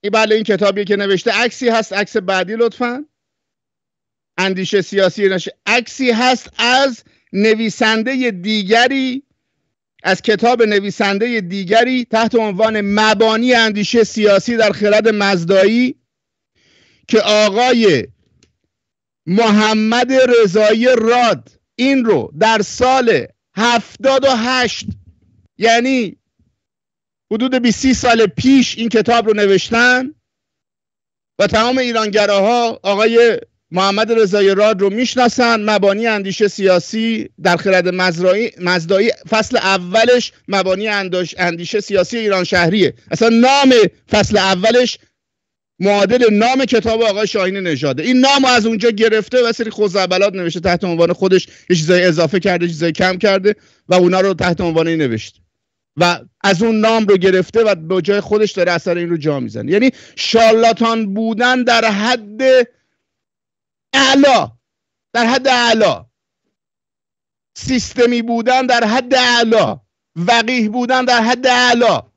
این بله این کتابی که نوشته. عکسی هست عکس بعدی لطفا. اندیشه سیاسی نشه عکسی هست از نویسنده دیگری از کتاب نویسنده دیگری تحت عنوان مبانی اندیشه سیاسی در خرد مزدایی که آقای محمد رضایی راد این رو در سال هفتاد و هشت یعنی حدود 20 سال پیش این کتاب رو نوشتن و تمام ایرانگراها آقای محمد رضای راد رو می‌شناسن. مبانی اندیشه سیاسی در خرد مزدایی فصل اولش مبانی اندیشه سیاسی ایران شهریه. اصلا نام فصل اولش معادل نام کتاب آقای شاهین نژاده این نام از اونجا گرفته و سری خوزعبلات نوشته تحت عنوان خودش یه چیزای اضافه کرده چیزای کم کرده و اونا رو تحت عنوان این نوشته و از اون نام رو گرفته و به جای خودش داره اثر این رو جا می‌زنه. یعنی شارلاتان بودن در حد اعلا در حد اعلا. سیستمی بودن در حد اعلا. وقیح بودن در حد اعلا.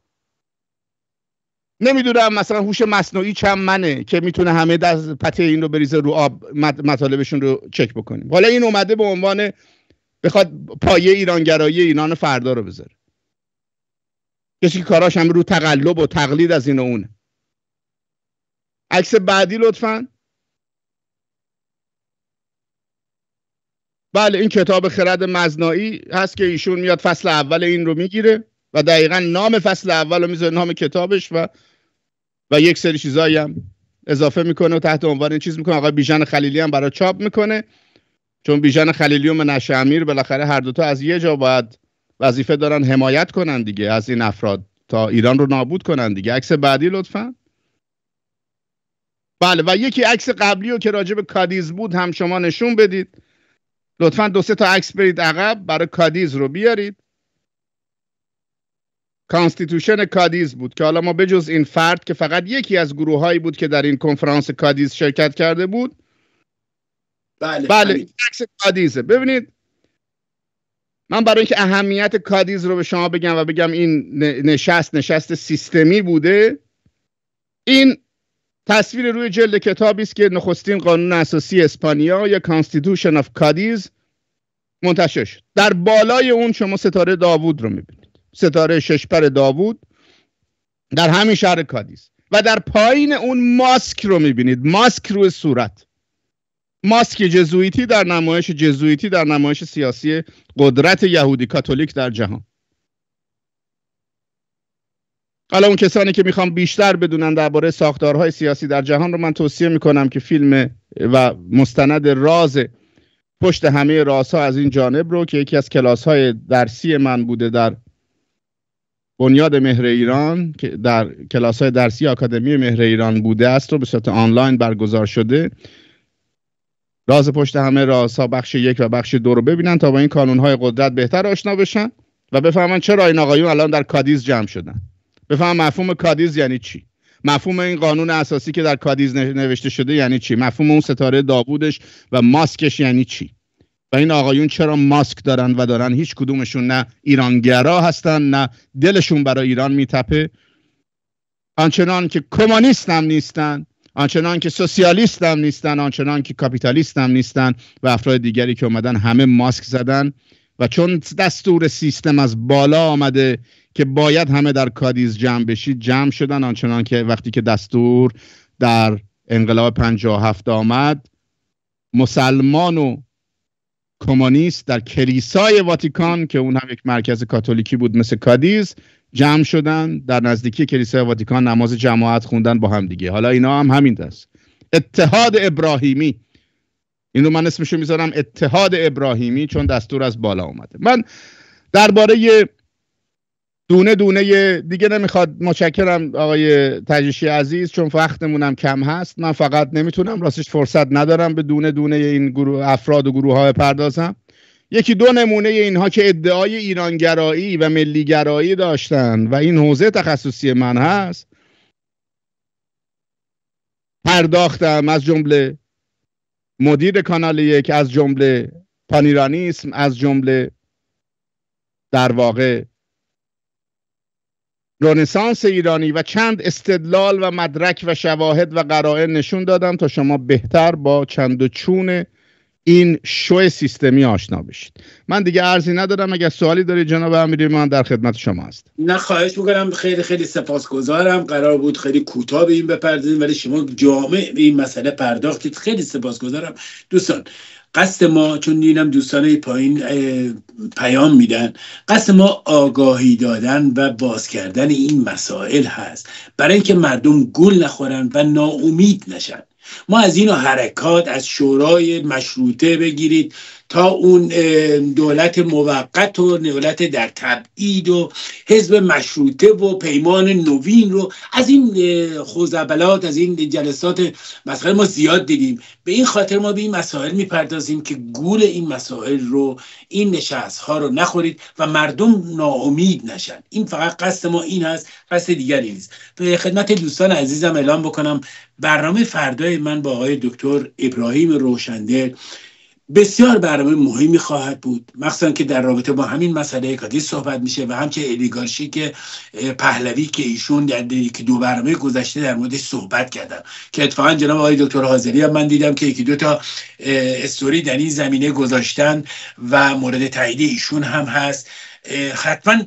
نمی‌دونم مثلا هوش مصنوعی چند منه که می‌تونه همه در پته این رو بریزه رو آب مطالبشون رو چک بکنیم. حالا این اومده به عنوان بخواد پایه ایرانگرایی ایران فردا رو بذاره. کسی که کاراش هم رو تقلب و تقلید از این و اونه عکس بعدی لطفا. بله این کتاب خرد مزنایی هست که ایشون میاد فصل اول این رو می‌گیره و دقیقا نام فصل اول رو می‌ذاره نام کتابش و و یک سری چیزایی هم اضافه می‌کنه و تحت عنوان این چیز می‌کنه. آقای بیژن خلیلی هم برای چاپ می‌کنه. چون بیژن خلیلی و منشه امیر بالاخره هر دوتا از یه جا باید وظیفه دارن حمایت کنن دیگه از این افراد تا ایران رو نابود کنن دیگه. عکس بعدی لطفا. بله و یکی عکس قبلی رو که راجع به کادیز بود هم شما نشون بدید. لطفا دو سه تا عکس برید عقب برای کادیز رو بیارید. Constitution کادیز بود که حالا ما بجز این فرد که فقط یکی از گروه هایی بود که در این کنفرانس کادیز شرکت کرده بود. بله بله عکس کادیزه. ببینید من برای اینکه اهمیت کادیز رو به شما بگم و بگم این نشست نشست سیستمی بوده این تصویر روی جلد کتابی است که نخستین قانون اساسی اسپانیا یا Constitution of کادیز منتشر شد. در بالای اون شما ستاره داوود رو می‌بینید. ستاره ششپر داوود در همین شهر کادیز و در پایین اون ماسک رو می‌بینید. ماسک روی صورت. ماسک ژزوئیتی در نمایش ژزوئیتی در نمایش سیاسی قدرت یهودی کاتولیک در جهان. حالا اون کسانی که می‌خوام بیشتر بدونن درباره ساختارهای سیاسی در جهان رو من توصیه می‌کنم که فیلم و مستند راز پشت همه رازها از این جانب رو که یکی از کلاس های درسی من بوده در بنیاد مهر ایران که در کلاس های درسی آکادمی مهر ایران بوده است رو به صورت آنلاین برگزار شده. راز پشت همه رازها بخش یک و بخش دو رو ببینن تا با این کانون های قدرت بهتر آشنا بشن و بفهمن چرا این آقایون الان در کادیز جمع شدن. بفهم مفهوم کادیز یعنی چی؟ مفهوم این قانون اساسی که در کادیز نوشته شده یعنی چی؟ مفهوم اون ستاره داوودش و ماسکش یعنی چی؟ و این آقایون چرا ماسک دارن و دارن هیچ کدومشون نه ایرانگرا هستن نه دلشون برای ایران میتپه؟ آنچنان که کمونیست هم نیستن آنچنان که سوسیالیست هم نیستن آنچنان که کاپیتالیست هم نیستن و افراد دیگری که اومدن همه ماسک زدن و چون دستور سیستم از بالا آمده که باید همه در کادیز جمع بشید جمع شدن آنچنان که وقتی که دستور در انقلاب 57 آمد مسلمان و کمونیست در کلیسای واتیکان که اون هم یک مرکز کاتولیکی بود مثل کادیز جمع شدن در نزدیکی کلیسای واتیکان نماز جماعت خوندن با هم دیگه. حالا اینا هم همین دست. اتحاد ابراهیمی. این رو من اسمشو می‌ذارم اتحاد ابراهیمی چون دستور از بالا اومده. من درباره دونه دونه دیگه نمی‌خواد متشکرم آقای تجیشی عزیز چون وقتمونم کم هست. من فقط نمی‌تونم راستش فرصت ندارم به دونه دونه این گروه افراد و گروه های پردازم یکی دو نمونه اینها که ادعای ایرانگرایی و ملیگرایی داشتن و این حوزه تخصصی من هست. پرداختم از جمله مدیر کانال یک از جمله پانیرانیسم از جمله در واقع رنسانس ایرانی و چند استدلال و مدرک و شواهد و قرائن نشون دادم تا شما بهتر با چند و چون این شو سیستمی آشنا بشید. من دیگه ارزی ندارم اگر سوالی دارید جناب امیری من در خدمت شما هست نه خواهش می‌کنم. خیلی خیلی سپاسگزارم. قرار بود خیلی کوتاه به این بپردازیم ولی شما جامع به این مسئله پرداختید. خیلی سپاسگزارم. دوستان قصد ما چون دیدم دوستان پایین پیام میدن قصد ما آگاهی دادن و باز کردن این مسائل هست. برای اینکه مردم گول نخورن و ناامید نشن. ما از این حرکات از شورای مشروطه بگیرید. تا اون دولت موقت و دولت در تبعید و حزب مشروطه و پیمان نوین رو از این خوزبلات از این جلسات مسئله ما زیاد دیدیم. به این خاطر ما به این مسائل می‌پردازیم که گول این مسائل رو این نشست ها رو نخورید و مردم ناامید نشن. این فقط قصد ما این هست قصد دیگری نیست. به خدمت دوستان عزیزم اعلام بکنم برنامه فردای من با آقای دکتر ابراهیم روشنده بسیار برنامه مهمی خواهد بود. مخصوصا که در رابطه با همین مسئله کادی صحبت میشه و همچه الیگارشی که پهلوی که ایشون در که دو برنامه گذشته در موردش صحبت کردن. که اتفاقا جناب آقای دکتر حاضری هم من دیدم که یکی دو تا استوری در این زمینه گذاشتن و مورد تایید ایشون هم هست. حتما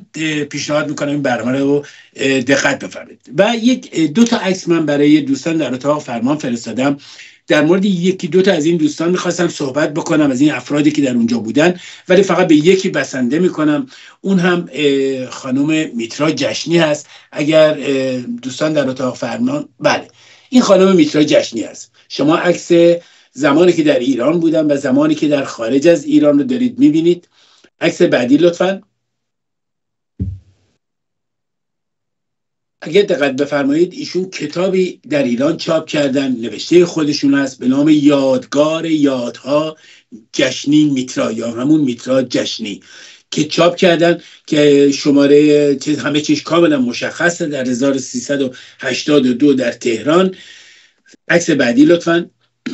پیشنهاد می‌کنم این برنامه رو دقت بفرمایید. و یک دو تا عکس من برای دوستان در اتاق فرمان فرستادم. در مورد یکی دو تا از این دوستان می‌خواستم صحبت بکنم از این افرادی که در اونجا بودن ولی فقط به یکی بسنده می‌کنم. اون هم خانم میترا جشنی هست. اگر دوستان در اتاق فرمان بله. این خانم میترا جشنی هست. شما عکس زمانی که در ایران بودن و زمانی که در خارج از ایران رو دارید می‌بینید. عکس بعدی لطفاً. اگر دقت بفرمایید ایشون کتابی در ایران چاپ کردن. نوشته خودشون است به نام یادگار یادها جشنی میترا یا همون میترا جشنی که چاپ کردن که شماره همه چیز کاملا مشخصه. در 1382 در تهران. عکس بعدی لطفا.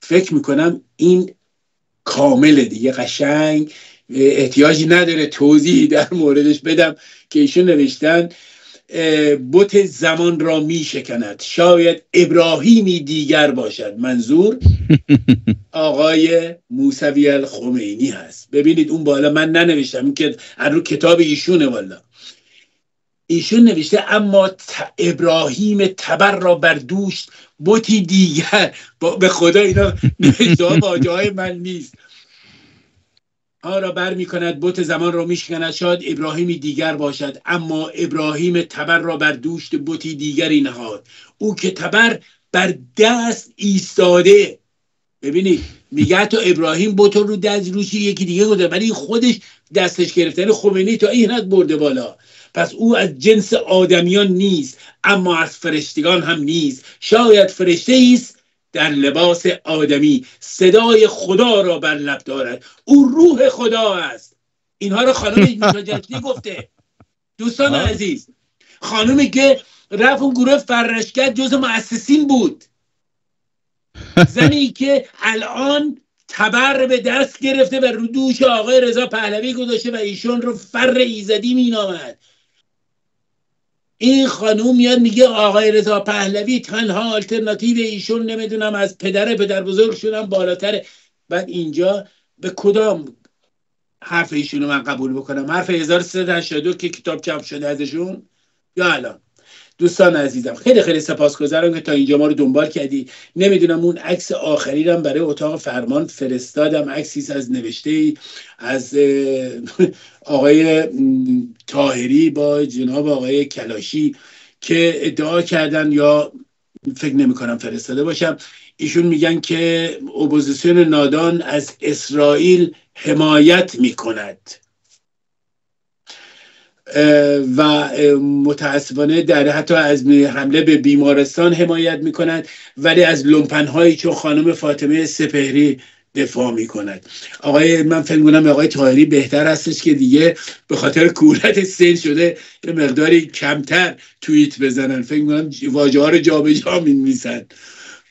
فکر می‌کنم این کامله دیگه قشنگ. احتیاجی نداره توضیحی در موردش بدم که ایشون نوشتن بت زمان را می شکند شاید ابراهیمی دیگر باشد. منظور آقای موسوی الخمینی هست. ببینید اون بالا من ننوشتم که رو کتاب ایشونه والا ایشون نوشته اما ابراهیم تبر را بر دوش بتی دیگر. به خدا اینا نوشته های من نیست. ها را بر می کند بت زمان را میشکند شاید ابراهیمی دیگر باشد اما ابراهیم تبر را بر دوشت بتی دیگری نهاد. او که تبر بر دست ایستاده. ببینید میگه تو ابراهیم بت رو دست روشی یکی دیگه گذاره ولی خودش دستش گرفتن یعنی خمینی تا این حد برده بالا. پس او از جنس آدمیان نیست اما از فرشتگان هم نیست. شاید فرشته است در لباس آدمی صدای خدا را بر لب دارد. او روح خدا است. اینها رو خانم میرزا گفته. دوستان عزیز خانومی که رفت اون گروه فرشگت جز مؤسسین بود. زنی که الان تبر به دست گرفته و رو دوش آقای رضا پهلوی گذاشته و ایشون رو فر ایزدی مینامد. این خانوم میاد میگه آقای رضا پهلوی تنها آلترناتیو ایشون نمی‌دونم از پدر پدر بزرگ شدن بالاتره. بعد اینجا به کدام حرف ایشون من قبول بکنم؟ حرف 1382 که کتاب چاپ شده ازشون؟ یا الان؟ دوستان عزیزم خیلی خیلی سپاسگزارم که تا اینجا ما رو دنبال کردی. نمی‌دونم اون عکس آخری رو برای اتاق فرمان فرستادم. عکسی از نوشته از آقای تاهری با جناب آقای کلاشی که ادعا کردن یا فکر نمی کنم فرستاده باشم. ایشون میگن که اپوزیسیون نادان از اسرائیل حمایت می‌کند. و متاسفانه در حتی از حمله به بیمارستان حمایت می‌کنند ولی از لومپنهایی چون خانم فاطمه سپهری دفاع می‌کند. آقای من فکر کنم آقای طاهری بهتر هستش که دیگه به خاطر کهولت سن شده یه مقداری کمتر توییت بزنن. فکر کنم واژه ها رو جابجا میمیسن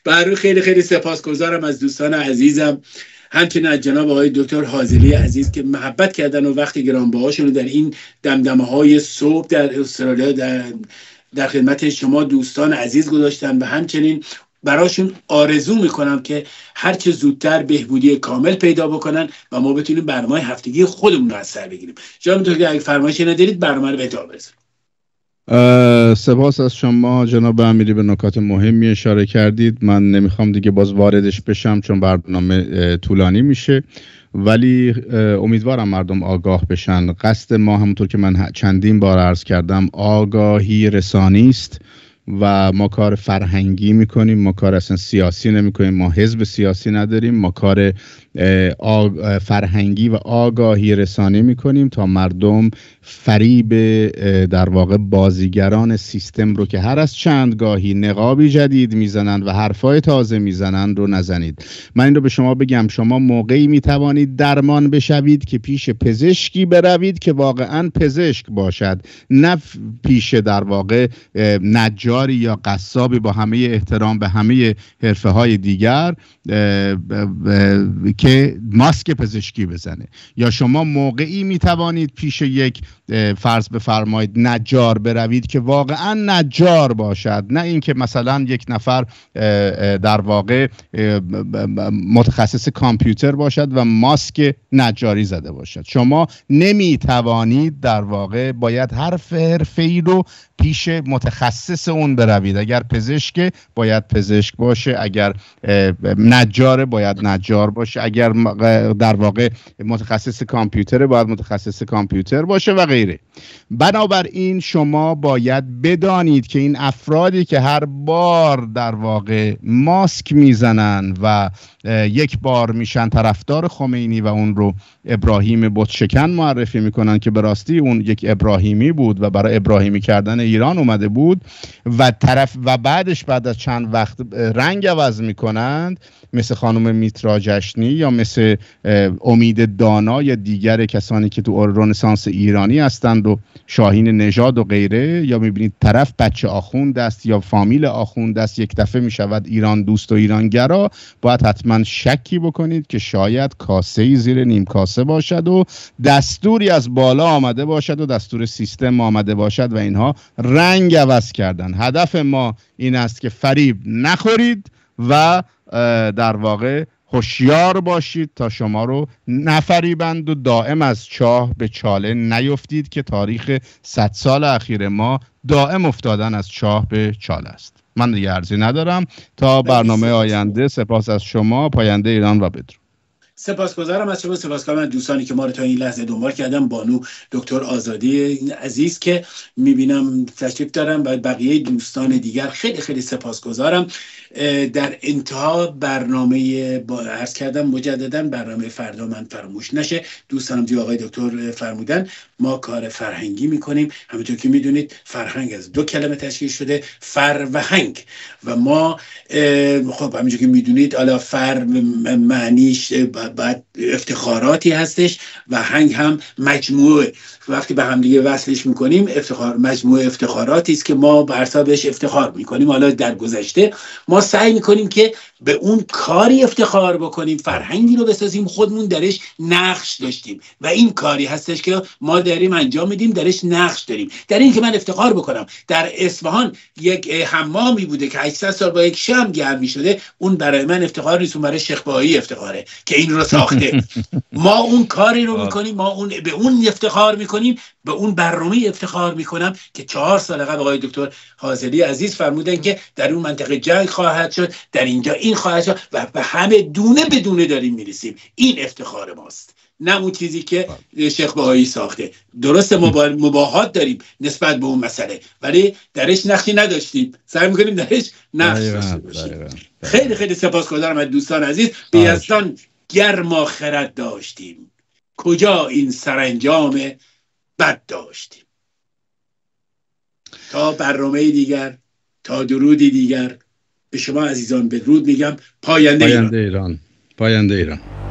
برای خیلی خیلی سپاسگزارم از دوستان عزیزم. همچنین از جناب آقای دکتر حاضری عزیز که محبت کردن و وقتی گرانبهاشون در این دمدمه های صبح در استرالیا در در خدمت شما دوستان عزیز گذاشتن و همچنین براشون آرزو می‌کنم که هرچه زودتر بهبودی کامل پیدا بکنن و ما بتونیم برنامه هفتگی خودمون رو از سر بگیریم. جناب که اگه فرمایشی ندارید برنامه رو به سپاس از شما جناب امیری به نکات مهمی اشاره کردید. من نمی‌خوام دیگه باز واردش بشم چون برنامه طولانی میشه. ولی امیدوارم مردم آگاه بشن. قصد ما همونطور که من چندین بار عرض کردم آگاهی رسانی است و ما کار فرهنگی می‌کنیم ما کار اصلا سیاسی نمی‌کنیم ما حزب سیاسی نداریم ما کار فرهنگی و آگاهی رسانی می‌کنیم تا مردم فریب در واقع بازیگران سیستم رو که هر از چند گاهی نقابی جدید می‌زنند و حرفای تازه می‌زنند رو نزنید. من این رو به شما بگم شما موقعی می‌توانید درمان بشوید که پیش پزشکی بروید که واقعا پزشک باشد نه پیش در واقع نجاری یا قصابی با همه احترام به همه حرفه های دیگر ماسک پزشکی بزنه. یا شما موقعی می‌توانید پیش یک فرض بفرمایید نجار بروید که واقعا نجار باشد. نه اینکه مثلا یک نفر در واقع متخصص کامپیوتر باشد و ماسک نجاری زده باشد. شما نمی‌توانید در واقع باید هر حرفه ای رو پیش متخصص اون بروید. اگر پزشک باید پزشک باشه اگر نجار باید نجار باشه. اگر در واقع متخصص کامپیوتر باید متخصص کامپیوتر باشه و غیره. بنابراین شما باید بدانید که این افرادی که هر بار در واقع ماسک می‌زنن و یک بار میشن طرفدار خمینی و اون رو ابراهیم بتشکن معرفی می‌کنن که به راستی اون یک ابراهیمی بود و برای ابراهیمی کردن ایران اومده بود و طرف و بعدش بعد از چند وقت رنگ عوض می‌کنند مثل خانم میترا جشنی یا مثل امید دانا یا دیگر کسانی که تو رنسانس ایرانی هستند و شاهین نژاد و غیره یا می‌بینید طرف بچه آخوند است یا فامیل آخوند است یک دفعه می‌شود ایران دوست و ایرانگرا باید حتما شکی بکنید که شاید کاسه زیر نیم کاسه باشد و دستوری از بالا آمده باشد و دستور سیستم آمده باشد و اینها رنگ عوض کردن. هدف ما این است که فریب نخورید و در واقع هوشیار باشید تا شما رو نفریبند و دائم از چاه به چاله نیفتید که تاریخ صد سال اخیر ما دائم افتادن از چاه به چاله است. من دیگه ارزی ندارم. تا برنامه آینده سپاس از شما پاینده ایران و بدرود. سپاسگزارم از شما سپاسگزارم از دوستانی که ما رو تا این لحظه دنبال کردم بانو دکتر آزادی عزیز که می‌بینم تشریف دارم و بقیه دوستان دیگر. خیلی خیلی سپاسگزارم. در انتها برنامه با عرض کردم مجددا برنامه فردا من فراموش نشه. دوستانم دیو آقای دکتر فرمودن ما کار فرهنگی می‌کنیم. همونطور که می‌دونید فرهنگ از دو کلمه تشکیل شده فر و هنگ. و ما خب همونجور که می‌دونید حالا فر معنیش بعد افتخاراتی هستش و هنگ هم مجموعه. وقتی به هم دیگه وصلش می‌کنیم افتخار مجموعه افتخاراتی است که ما برسا بهش افتخار می‌کنیم. حالا در گذشته ما سعی می‌کنیم که به اون کاری افتخار بکنیم فرهنگی رو بسازیم خودمون درش نقش داشتیم. و این کاری هستش که ما داریم انجام میدیم درش نقش داریم. در این که من افتخار بکنم در اصفهان یک حمامی بوده که 800 سال با یک شم گرم می‌شده اون برای من افتخار نیست اون برای شیخ افتخاره که این رو ساخته. ما اون کاری رو می‌کنیم ما اون به اون افتخار می‌کنیم. به اون برنامه افتخار می‌کنم که چهار سال قبل آقای دکتر حاضری عزیز فرمودن که در اون منطقه جنگ خواهد شد در اینجا این خواهد شد و به همه دونه به دونه داریم می‌رسیم. این افتخار ماست. نه اون چیزی که شیخ بهایی ساخته. درست مباهات داریم نسبت به اون مسئله. ولی درش نقشی نداشتیم. سعی می‌کنیم درش نقش داشته باشیم. خیلی خیلی سپاسگزارم از دوستان عزیز. به یزدان گرم آخرت داشتیم. کجا این سرانجام بد داشتیم. تا برنامه دیگر تا درودی دیگر به شما عزیزان بدرود میگم. پاینده, پاینده ایران. ایران. پاینده ایران.